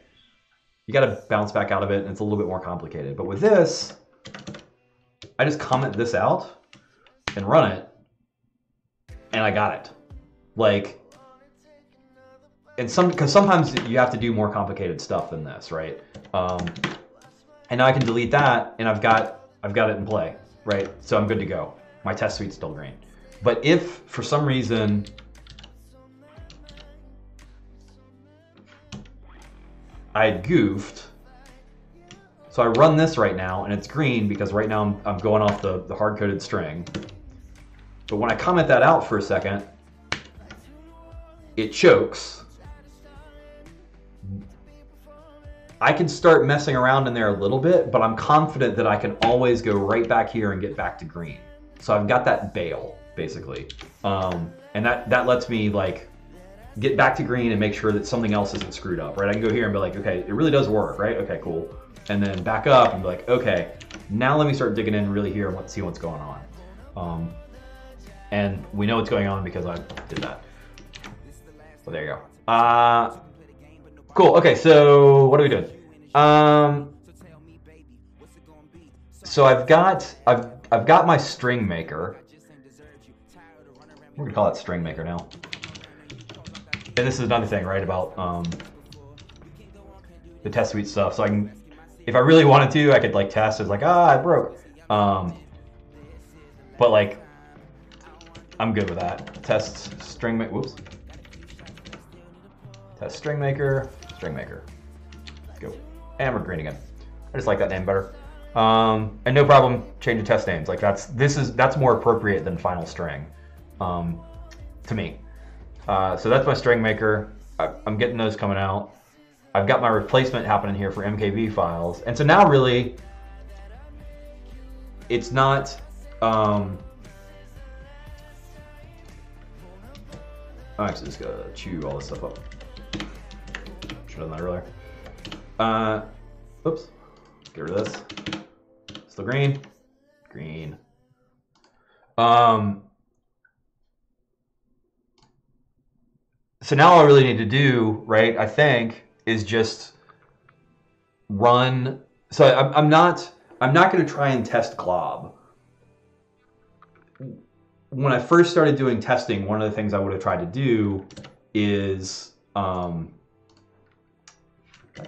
you got to bounce back out of it and it's a little bit more complicated. But with this, I just comment this out and run it and I got it. Like, and some, because sometimes you have to do more complicated stuff than this, right? Um, and now I can delete that and I've got, I've got it in play, right? So I'm good to go. My test suite's still green. But if for some reason I goofed. So I run this right now, and it's green because right now I'm, I'm going off the, the hard-coded string. But when I comment that out for a second, it chokes. I can start messing around in there a little bit, but I'm confident that I can always go right back here and get back to green. So I've got that bail, basically. Um, and that, that lets me like get back to green and make sure that something else isn't screwed up, right? I can go here and be like, okay, it really does work, right? Okay, cool. And then back up and be like, okay, now let me start digging in really here and see what's going on. Um, and we know what's going on because I did that. So there you go. Uh, cool. Okay, so what are we doing? Um, so I've got I've I've got my string maker. We're gonna call it string maker now and this is another thing, right, about um, the test suite stuff. So I can, if I really wanted to, I could like test. It's like, ah, I broke. Um, but like, I'm good with that. Test string, whoops. Test string maker, string maker. Let's go. And we're green again. I just like that name better. Um, and no problem changing test names. Like that's this is that's more appropriate than final string, um, to me. Uh, so that's my string maker. I, I'm getting those coming out. I've got my replacement happening here for MKV files, and so now really, it's not. Um, I'm actually just gonna chew all this stuff up. Should have done that earlier. Uh, oops. Get rid of this. Still green. Green. Um. So now all I really need to do, right? I think is just run. So I'm, I'm not. I'm not going to try and test glob. When I first started doing testing, one of the things I would have tried to do is um,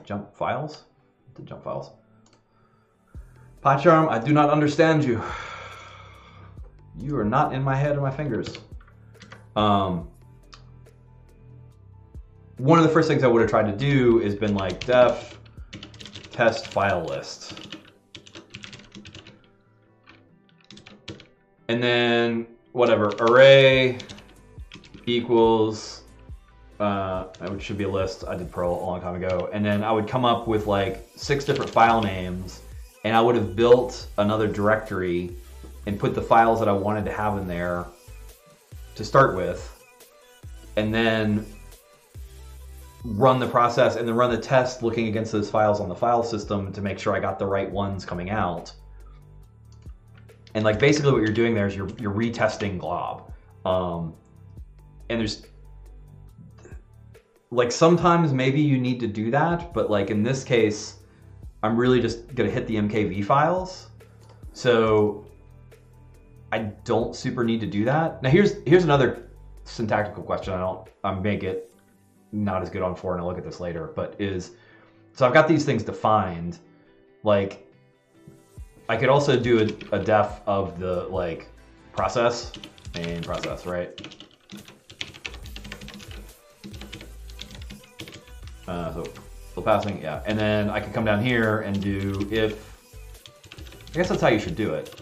jump files. The jump files. PyCharm, I do not understand you. You are not in my head or my fingers. Um, one of the first things I would have tried to do is been like def test file list. And then whatever, array equals, uh, it should be a list. I did Perl a long time ago. And then I would come up with like six different file names and I would have built another directory and put the files that I wanted to have in there to start with, and then run the process and then run the test looking against those files on the file system to make sure I got the right ones coming out. And like basically what you're doing there is you're you're retesting glob. Um, and there's like sometimes maybe you need to do that, but like in this case, I'm really just gonna hit the MKV files. So I don't super need to do that. Now here's here's another syntactical question. I don't I make get not as good on for and I'll look at this later, but is so I've got these things defined. Like I could also do a, a def of the like process main process, right? Uh, so passing, yeah. And then I can come down here and do if, I guess that's how you should do it.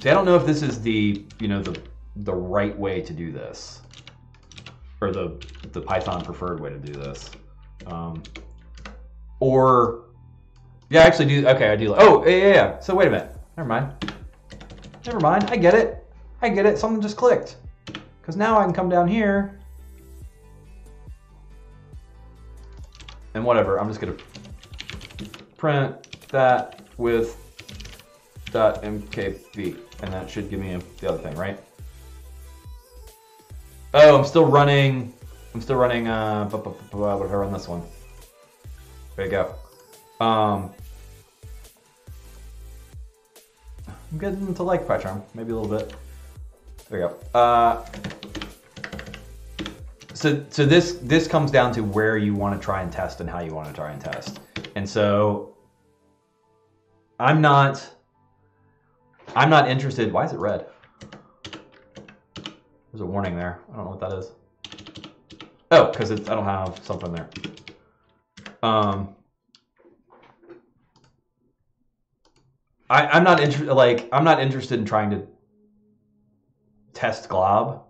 See, I don't know if this is the, you know, the, the right way to do this. Or the, the Python preferred way to do this. Um, or, yeah, I actually do, okay, I do, oh, yeah, yeah, yeah. So wait a minute, never mind. Never mind, I get it. I get it, something just clicked. Because now I can come down here and whatever, I'm just gonna print that with dot mkv, and that should give me the other thing, right? Oh, I'm still running, I'm still running, uh, what if I run this one? There you go. Um, I'm getting to like PyCharm, maybe a little bit. There you go. Uh, so so this this comes down to where you want to try and test and how you want to try and test. And so I'm not I'm not interested. Why is it red? There's a warning there. I don't know what that is. Oh, because I don't have something there. Um, I, I'm not interested. Like I'm not interested in trying to test glob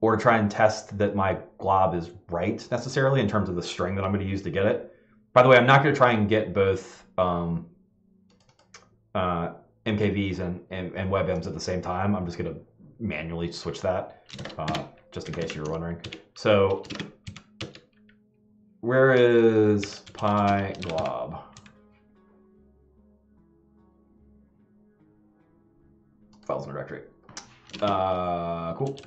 or try and test that my glob is right necessarily in terms of the string that I'm going to use to get it. By the way, I'm not going to try and get both um, uh, MKVs and, and, and WebMs at the same time. I'm just going to manually switch that, uh, just in case you were wondering. So where is pi glob? Files in directory. Uh, cool.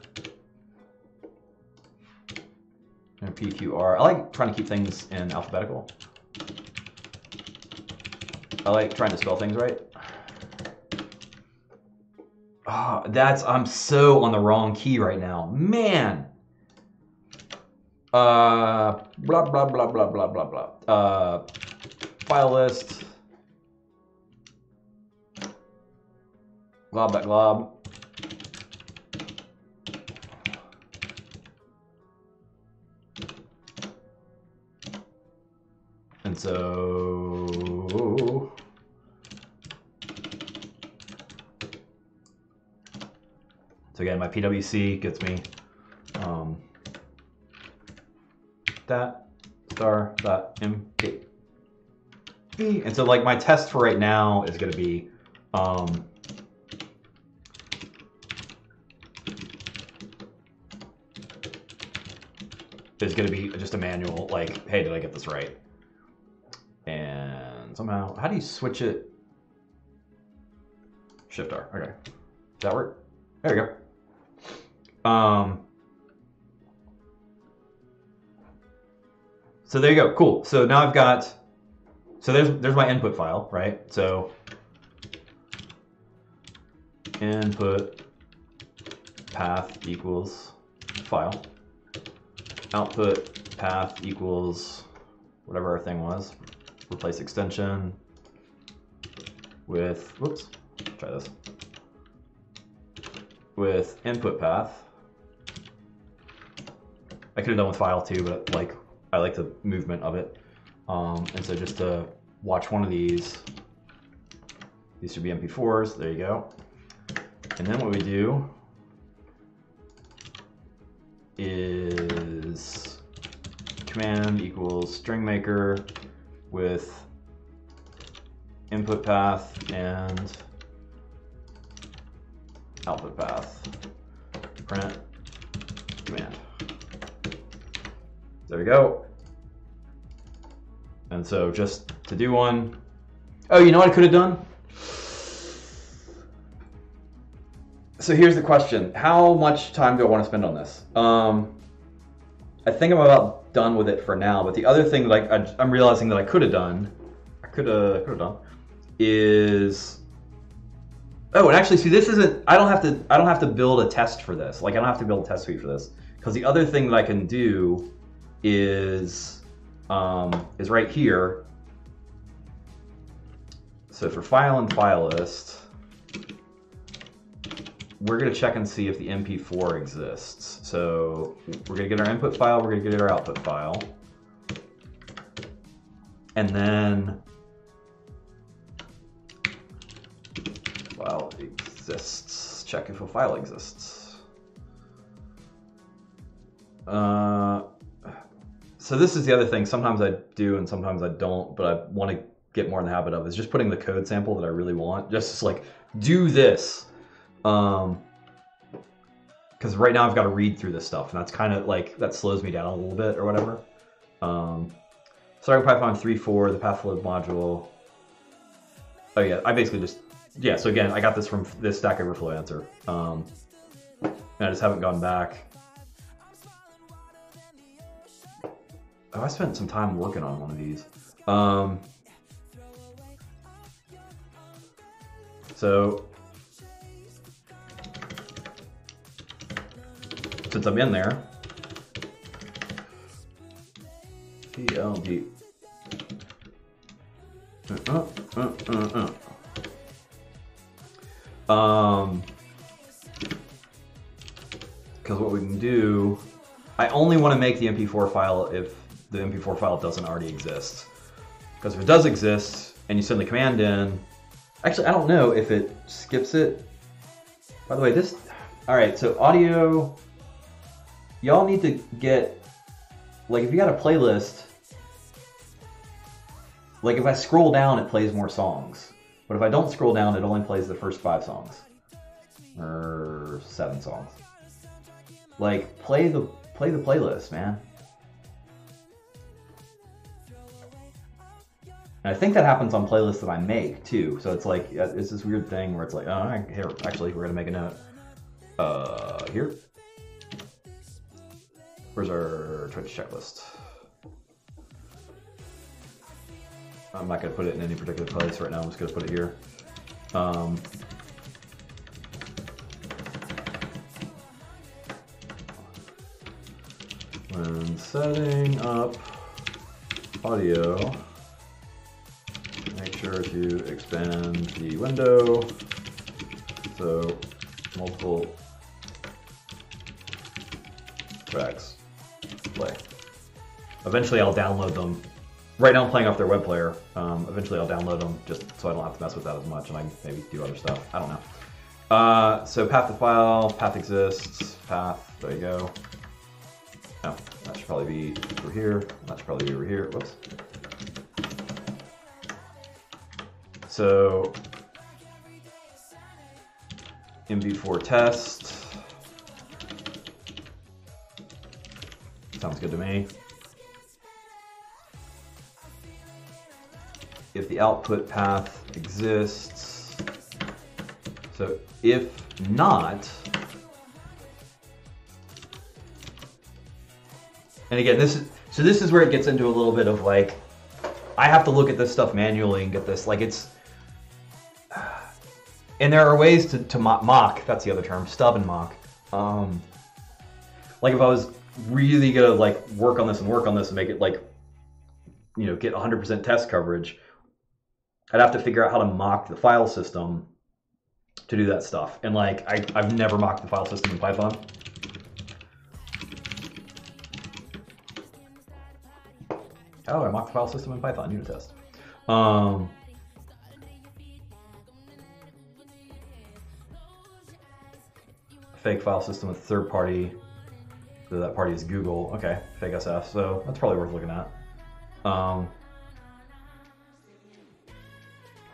And PQR. I like trying to keep things in alphabetical. I like trying to spell things right. Oh, that's I'm so on the wrong key right now. Man. Uh blah blah blah blah blah blah blah. Uh file list. Glob that glob. And so So again, my PWC gets me um, that star dot mk. And so like my test for right now is going to be um, is going to be just a manual like, hey, did I get this right? And somehow, how do you switch it? Shift R. Okay. Does that work? There we go. Um, so there you go. Cool. So now I've got, so there's, there's my input file, right? So input path equals file. Output path equals whatever our thing was. Replace extension with, whoops, try this. With input path. I could have done with file too, but like I like the movement of it. Um, and so just to watch one of these, these should be MP4s, there you go. And then what we do is command equals string maker with input path and output path. Print command. There we go. And so just to do one, oh, you know what I could have done? So here's the question. How much time do I want to spend on this? Um, I think I'm about done with it for now, but the other thing that I, am realizing that I could have done, I could have, could have done, is, oh, and actually, see, this isn't, I don't have to, I don't have to build a test for this. Like, I don't have to build a test suite for this. Because the other thing that I can do is, um, is right here. So for file and file list, we're going to check and see if the MP4 exists. So we're going to get our input file, we're going to get our output file. And then file exists. Check if a file exists. Uh, so this is the other thing. Sometimes I do and sometimes I don't, but I want to get more in the habit of is just putting the code sample that I really want. Just like do this um, because right now I've got to read through this stuff, and that's kind of like that slows me down a little bit or whatever. Um, starting Python 3.4, the pathlib module. Oh yeah, I basically just yeah. So again, I got this from this Stack Overflow answer, um, and I just haven't gone back. Oh, I spent some time working on one of these. Um, so since I'm in there. PLD. Uh, uh, uh, uh, um, because what we can do, I only want to make the MP4 file if the MP4 file doesn't already exist. Because if it does exist and you send the command in, actually I don't know if it skips it. By the way, this, all right, so audio y'all need to get like if you got a playlist like if I scroll down it plays more songs but if I don't scroll down it only plays the first five songs or seven songs like play the play the playlist man and I think that happens on playlists that I make too so it's like it's this weird thing where it's like oh here actually we're gonna make a note uh here Where's our Twitch checklist? I'm not to put it in any particular place right now. I'm just to put it here. Um, when setting up audio, sure to expand the window so multiple tracks play. Eventually I'll download them right now I'm playing off their web player. Um, eventually I'll download them just so I don't have to mess with that as much and I can maybe do other stuff. I don't know. Uh, so path to file, path exists, path, there you go. Oh, that should probably be over here. That should probably be over here. Whoops. So MV4 test. Sounds good to me. If the output path exists, so if not, and again, this is so this is where it gets into a little bit of like, I have to look at this stuff manually and get this like it's and there are ways to, to mock, that's the other term, stub and mock. Um, like if I was really gonna like work on this and work on this and make it like, you know, get 100% test coverage, I'd have to figure out how to mock the file system to do that stuff. And like, I, I've never mocked the file system in Python. Oh, I mocked the file system in Python unit test. Um, fake file system with third party. So that party is Google. Okay, fake FS. So that's probably worth looking at. Um,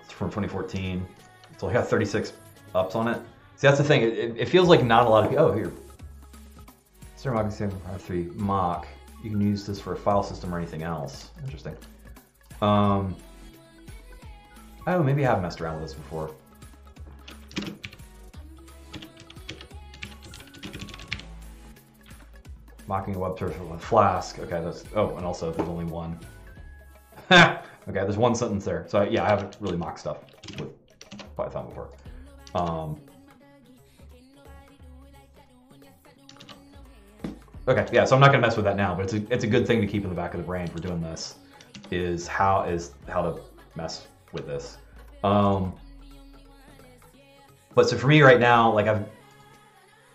it's from 2014. It's only got 36 ups on it. See, that's the thing. It, it feels like not a lot of people. Oh, here. Sir Mock 3 mock. You can use this for a file system or anything else. Interesting. Um, oh, maybe I have messed around with this before. Mocking a web server with Flask. Okay, that's, oh, and also there's only one. okay, there's one sentence there. So yeah, I haven't really mocked stuff with Python before. Um, okay, yeah, so I'm not gonna mess with that now, but it's a, it's a good thing to keep in the back of the brain for doing this, is how is how to mess with this. Um, but so for me right now, like I've,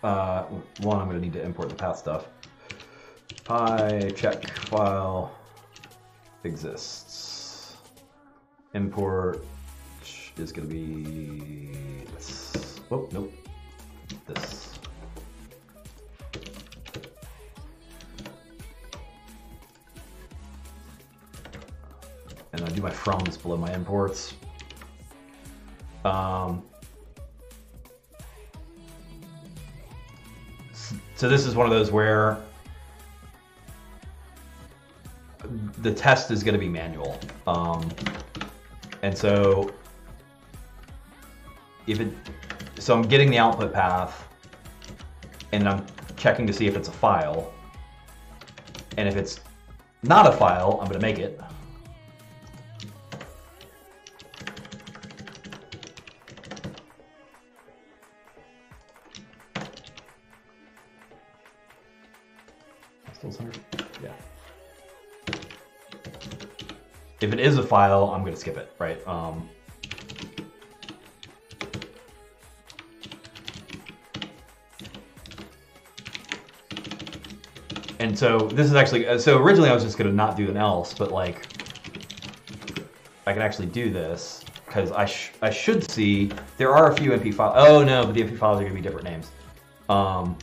uh, one, I'm gonna need to import the path stuff py check file exists. Import is going to be this. Oh, nope. This. And I do my froms below my imports. Um, so this is one of those where the test is going to be manual. Um, and so if it, so I'm getting the output path and I'm checking to see if it's a file. And if it's not a file, I'm going to make it. If it is a file, I'm going to skip it, right? Um, and so this is actually, uh, so originally I was just going to not do an else, but like, I can actually do this because I, sh I should see, there are a few MP files. Oh no, but the MP files are going to be different names. Um,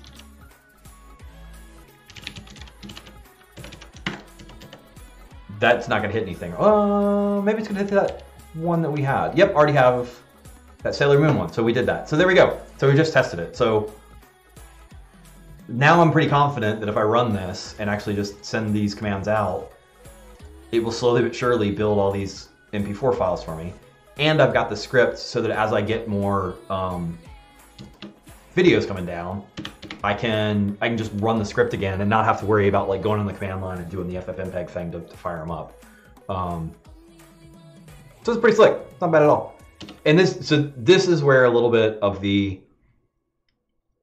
that's not going to hit anything. Uh, maybe it's going to hit that one that we had. Yep, already have that Sailor Moon one. So we did that. So there we go. So we just tested it. So now I'm pretty confident that if I run this and actually just send these commands out, it will slowly but surely build all these MP4 files for me. And I've got the script so that as I get more um, videos coming down, I can I can just run the script again and not have to worry about like going on the command line and doing the ffmpeg thing to, to fire them up. Um, so it's pretty slick. It's not bad at all. And this so this is where a little bit of the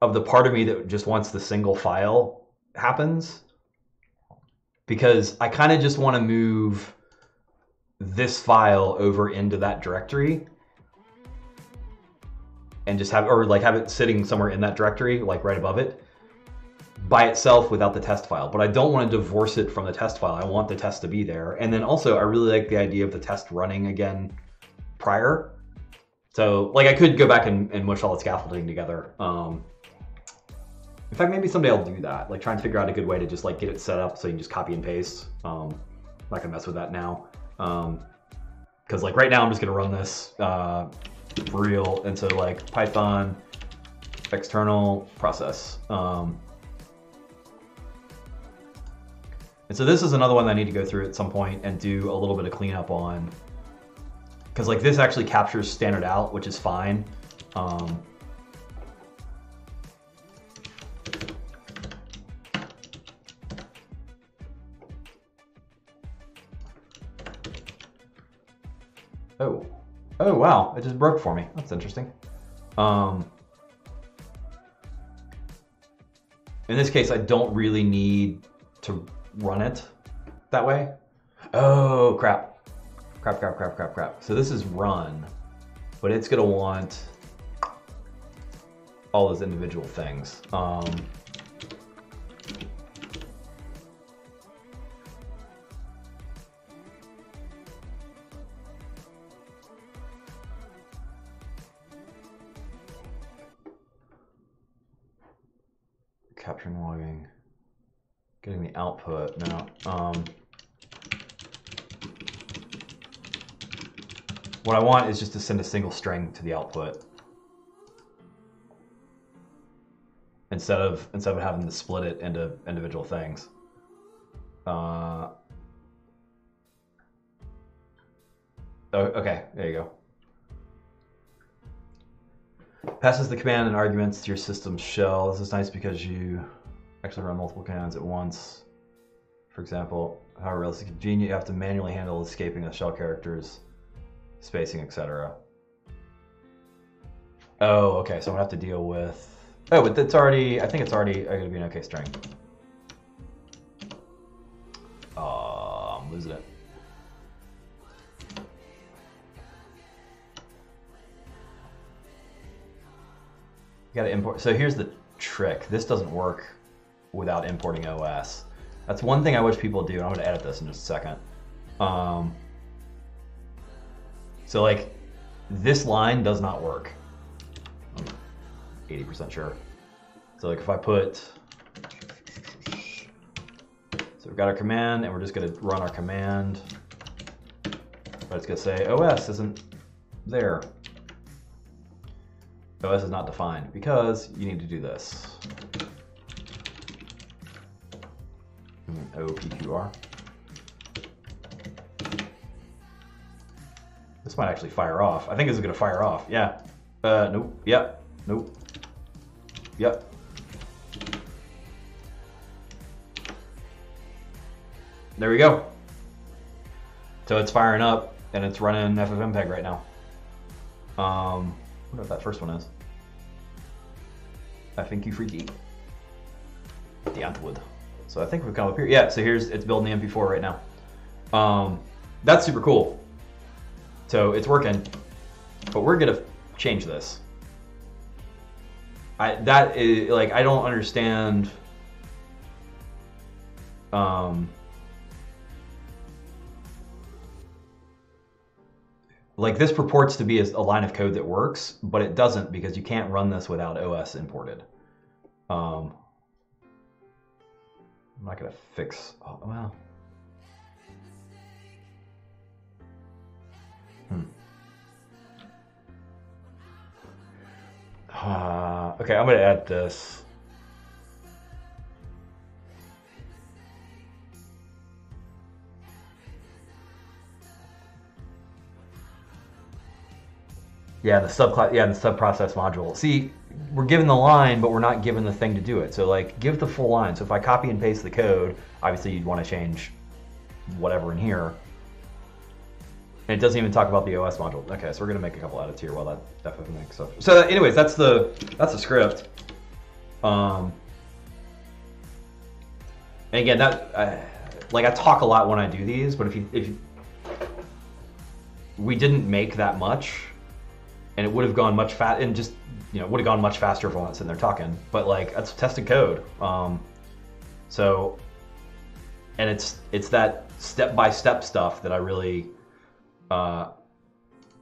of the part of me that just wants the single file happens because I kind of just want to move this file over into that directory and just have or like have it sitting somewhere in that directory like right above it by itself without the test file, but I don't want to divorce it from the test file. I want the test to be there. And then also, I really like the idea of the test running again prior. So, like, I could go back and, and mush all the scaffolding together. Um, in fact, maybe someday I'll do that. Like, try and figure out a good way to just like get it set up so you can just copy and paste. Um, I'm not gonna mess with that now. Um, because like right now I'm just gonna run this uh, real. And so like Python external process. Um, and so this is another one that I need to go through at some point and do a little bit of cleanup on. Because like this actually captures standard out, which is fine. Um, oh, oh wow, it just broke for me. That's interesting. Um, in this case, I don't really need to run it that way. Oh, crap. Crap, crap, crap, crap, crap. So this is run, but it's gonna want all those individual things. Um, getting the output now. Um, what I want is just to send a single string to the output instead of instead of having to split it into individual things. Uh, okay, there you go. Passes the command and arguments to your system's shell. This is nice because you actually run multiple commands at once. For example, however else convenient, you have to manually handle escaping the shell characters, spacing, etc. Oh, okay, so I'm gonna have to deal with... Oh, but it's already, I think it's already oh, gonna be an okay string. Oh, I'm um, losing it. Gotta import. So here's the trick. This doesn't work without importing OS. That's one thing I wish people do. I'm gonna edit this in just a second. Um, so like, this line does not work. I'm 80% sure. So like if I put, so we've got our command and we're just gonna run our command. But it's gonna say OS isn't there. OS is not defined because you need to do this. OPQR. This might actually fire off. I think this is gonna fire off. Yeah. Uh, nope. Yep. Nope. Yep. There we go. So it's firing up and it's running FFmpeg right now. Um, wonder what that first one is. I think you freaky. The Antwood. So I think we've come up here. Yeah, so here's, it's building the MP4 right now. Um, that's super cool. So it's working, but we're gonna change this. I, that is, like, I don't understand, um, like this purports to be a, line of code that works, but it doesn't because you can't run this without OS imported. Um, I'm not gonna fix, oh, well. Hmm. Uh, okay, I'm gonna add this. Yeah, the subclass. Yeah, the subprocess module. See, we're given the line, but we're not given the thing to do it. So like, give the full line. So if I copy and paste the code, obviously you'd want to change whatever in here. And it doesn't even talk about the OS module. Okay, so we're gonna make a couple edits here while that definitely makes stuff. So anyways, that's the that's the script. Um, and again, that uh, like I talk a lot when I do these, but if you if you, we didn't make that much, and it would have gone much fast and just you know would have gone much faster if I wasn't sitting there talking. But like that's tested code. Um, so, and it's it's that step by step stuff that I really. Uh,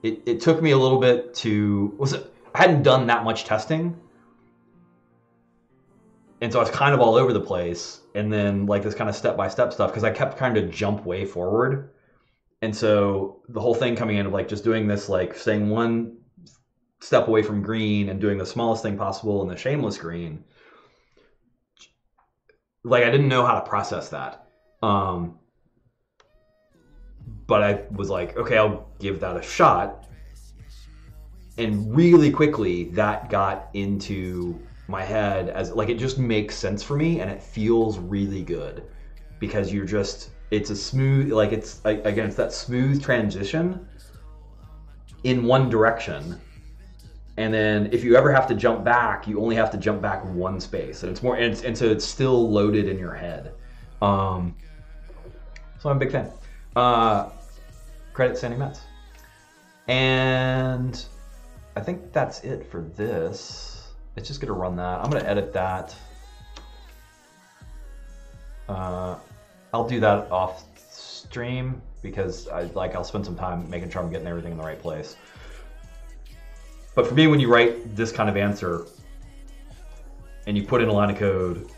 it, it took me a little bit to was it I hadn't done that much testing and so I was kind of all over the place. And then like this kind of step by step stuff because I kept kind of jump way forward, and so the whole thing coming in of like just doing this like saying one step away from green and doing the smallest thing possible in the shameless green. Like I didn't know how to process that. Um, but I was like, okay, I'll give that a shot. And really quickly, that got into my head as like it just makes sense for me and it feels really good because you're just it's a smooth like it's again it's that smooth transition in one direction and then if you ever have to jump back you only have to jump back one space and it's more and, it's, and so it's still loaded in your head um, so i'm a big fan uh, credit Sandi Metz and i think that's it for this it's just gonna run that. I'm gonna edit that. Uh, I'll do that off stream because I like I'll spend some time making sure I'm getting everything in the right place. But for me, when you write this kind of answer and you put in a line of code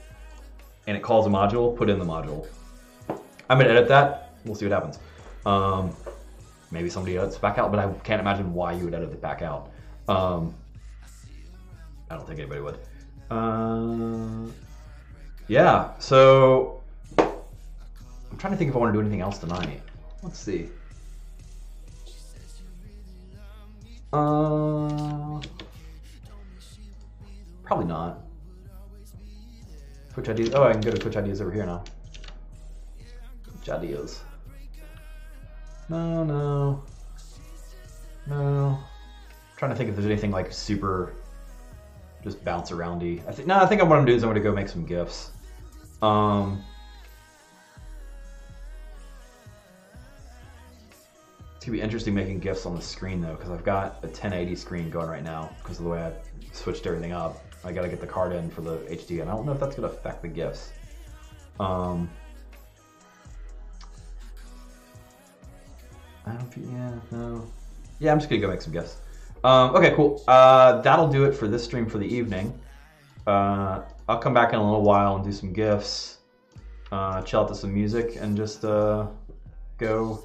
and it calls a module, put in the module. I'm gonna edit that. We'll see what happens. Um, maybe somebody edits back out, but I can't imagine why you would edit it back out. Um, I don't think anybody would. Uh, yeah, so I'm trying to think if I want to do anything else tonight. Let's see. Uh, probably not. Twitch ideas. Oh, I can go to Twitch ideas over here now. Twitch ideas. No, no, no. I'm trying to think if there's anything like super just bounce aroundy. I think no, I think what I'm gonna do is I'm gonna go make some gifts. Um, it's gonna be interesting making gifs on the screen though, because I've got a 1080 screen going right now because of the way I switched everything up. I gotta get the card in for the HD, and I don't know if that's gonna affect the gifs. Um, I don't. Yeah, no. Yeah, I'm just gonna go make some gifs. Um, okay, cool. Uh, that'll do it for this stream for the evening. Uh, I'll come back in a little while and do some gifs, uh, chill out to some music, and just uh, go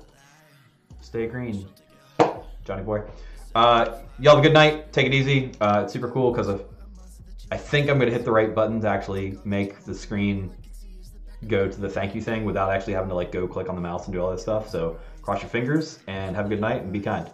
stay green. Johnny boy. Uh, y'all have a good night. Take it easy. Uh, it's super cool because of. I think I'm going to hit the right button to actually make the screen go to the thank you thing without actually having to like go click on the mouse and do all this stuff. So cross your fingers and have a good night and be kind.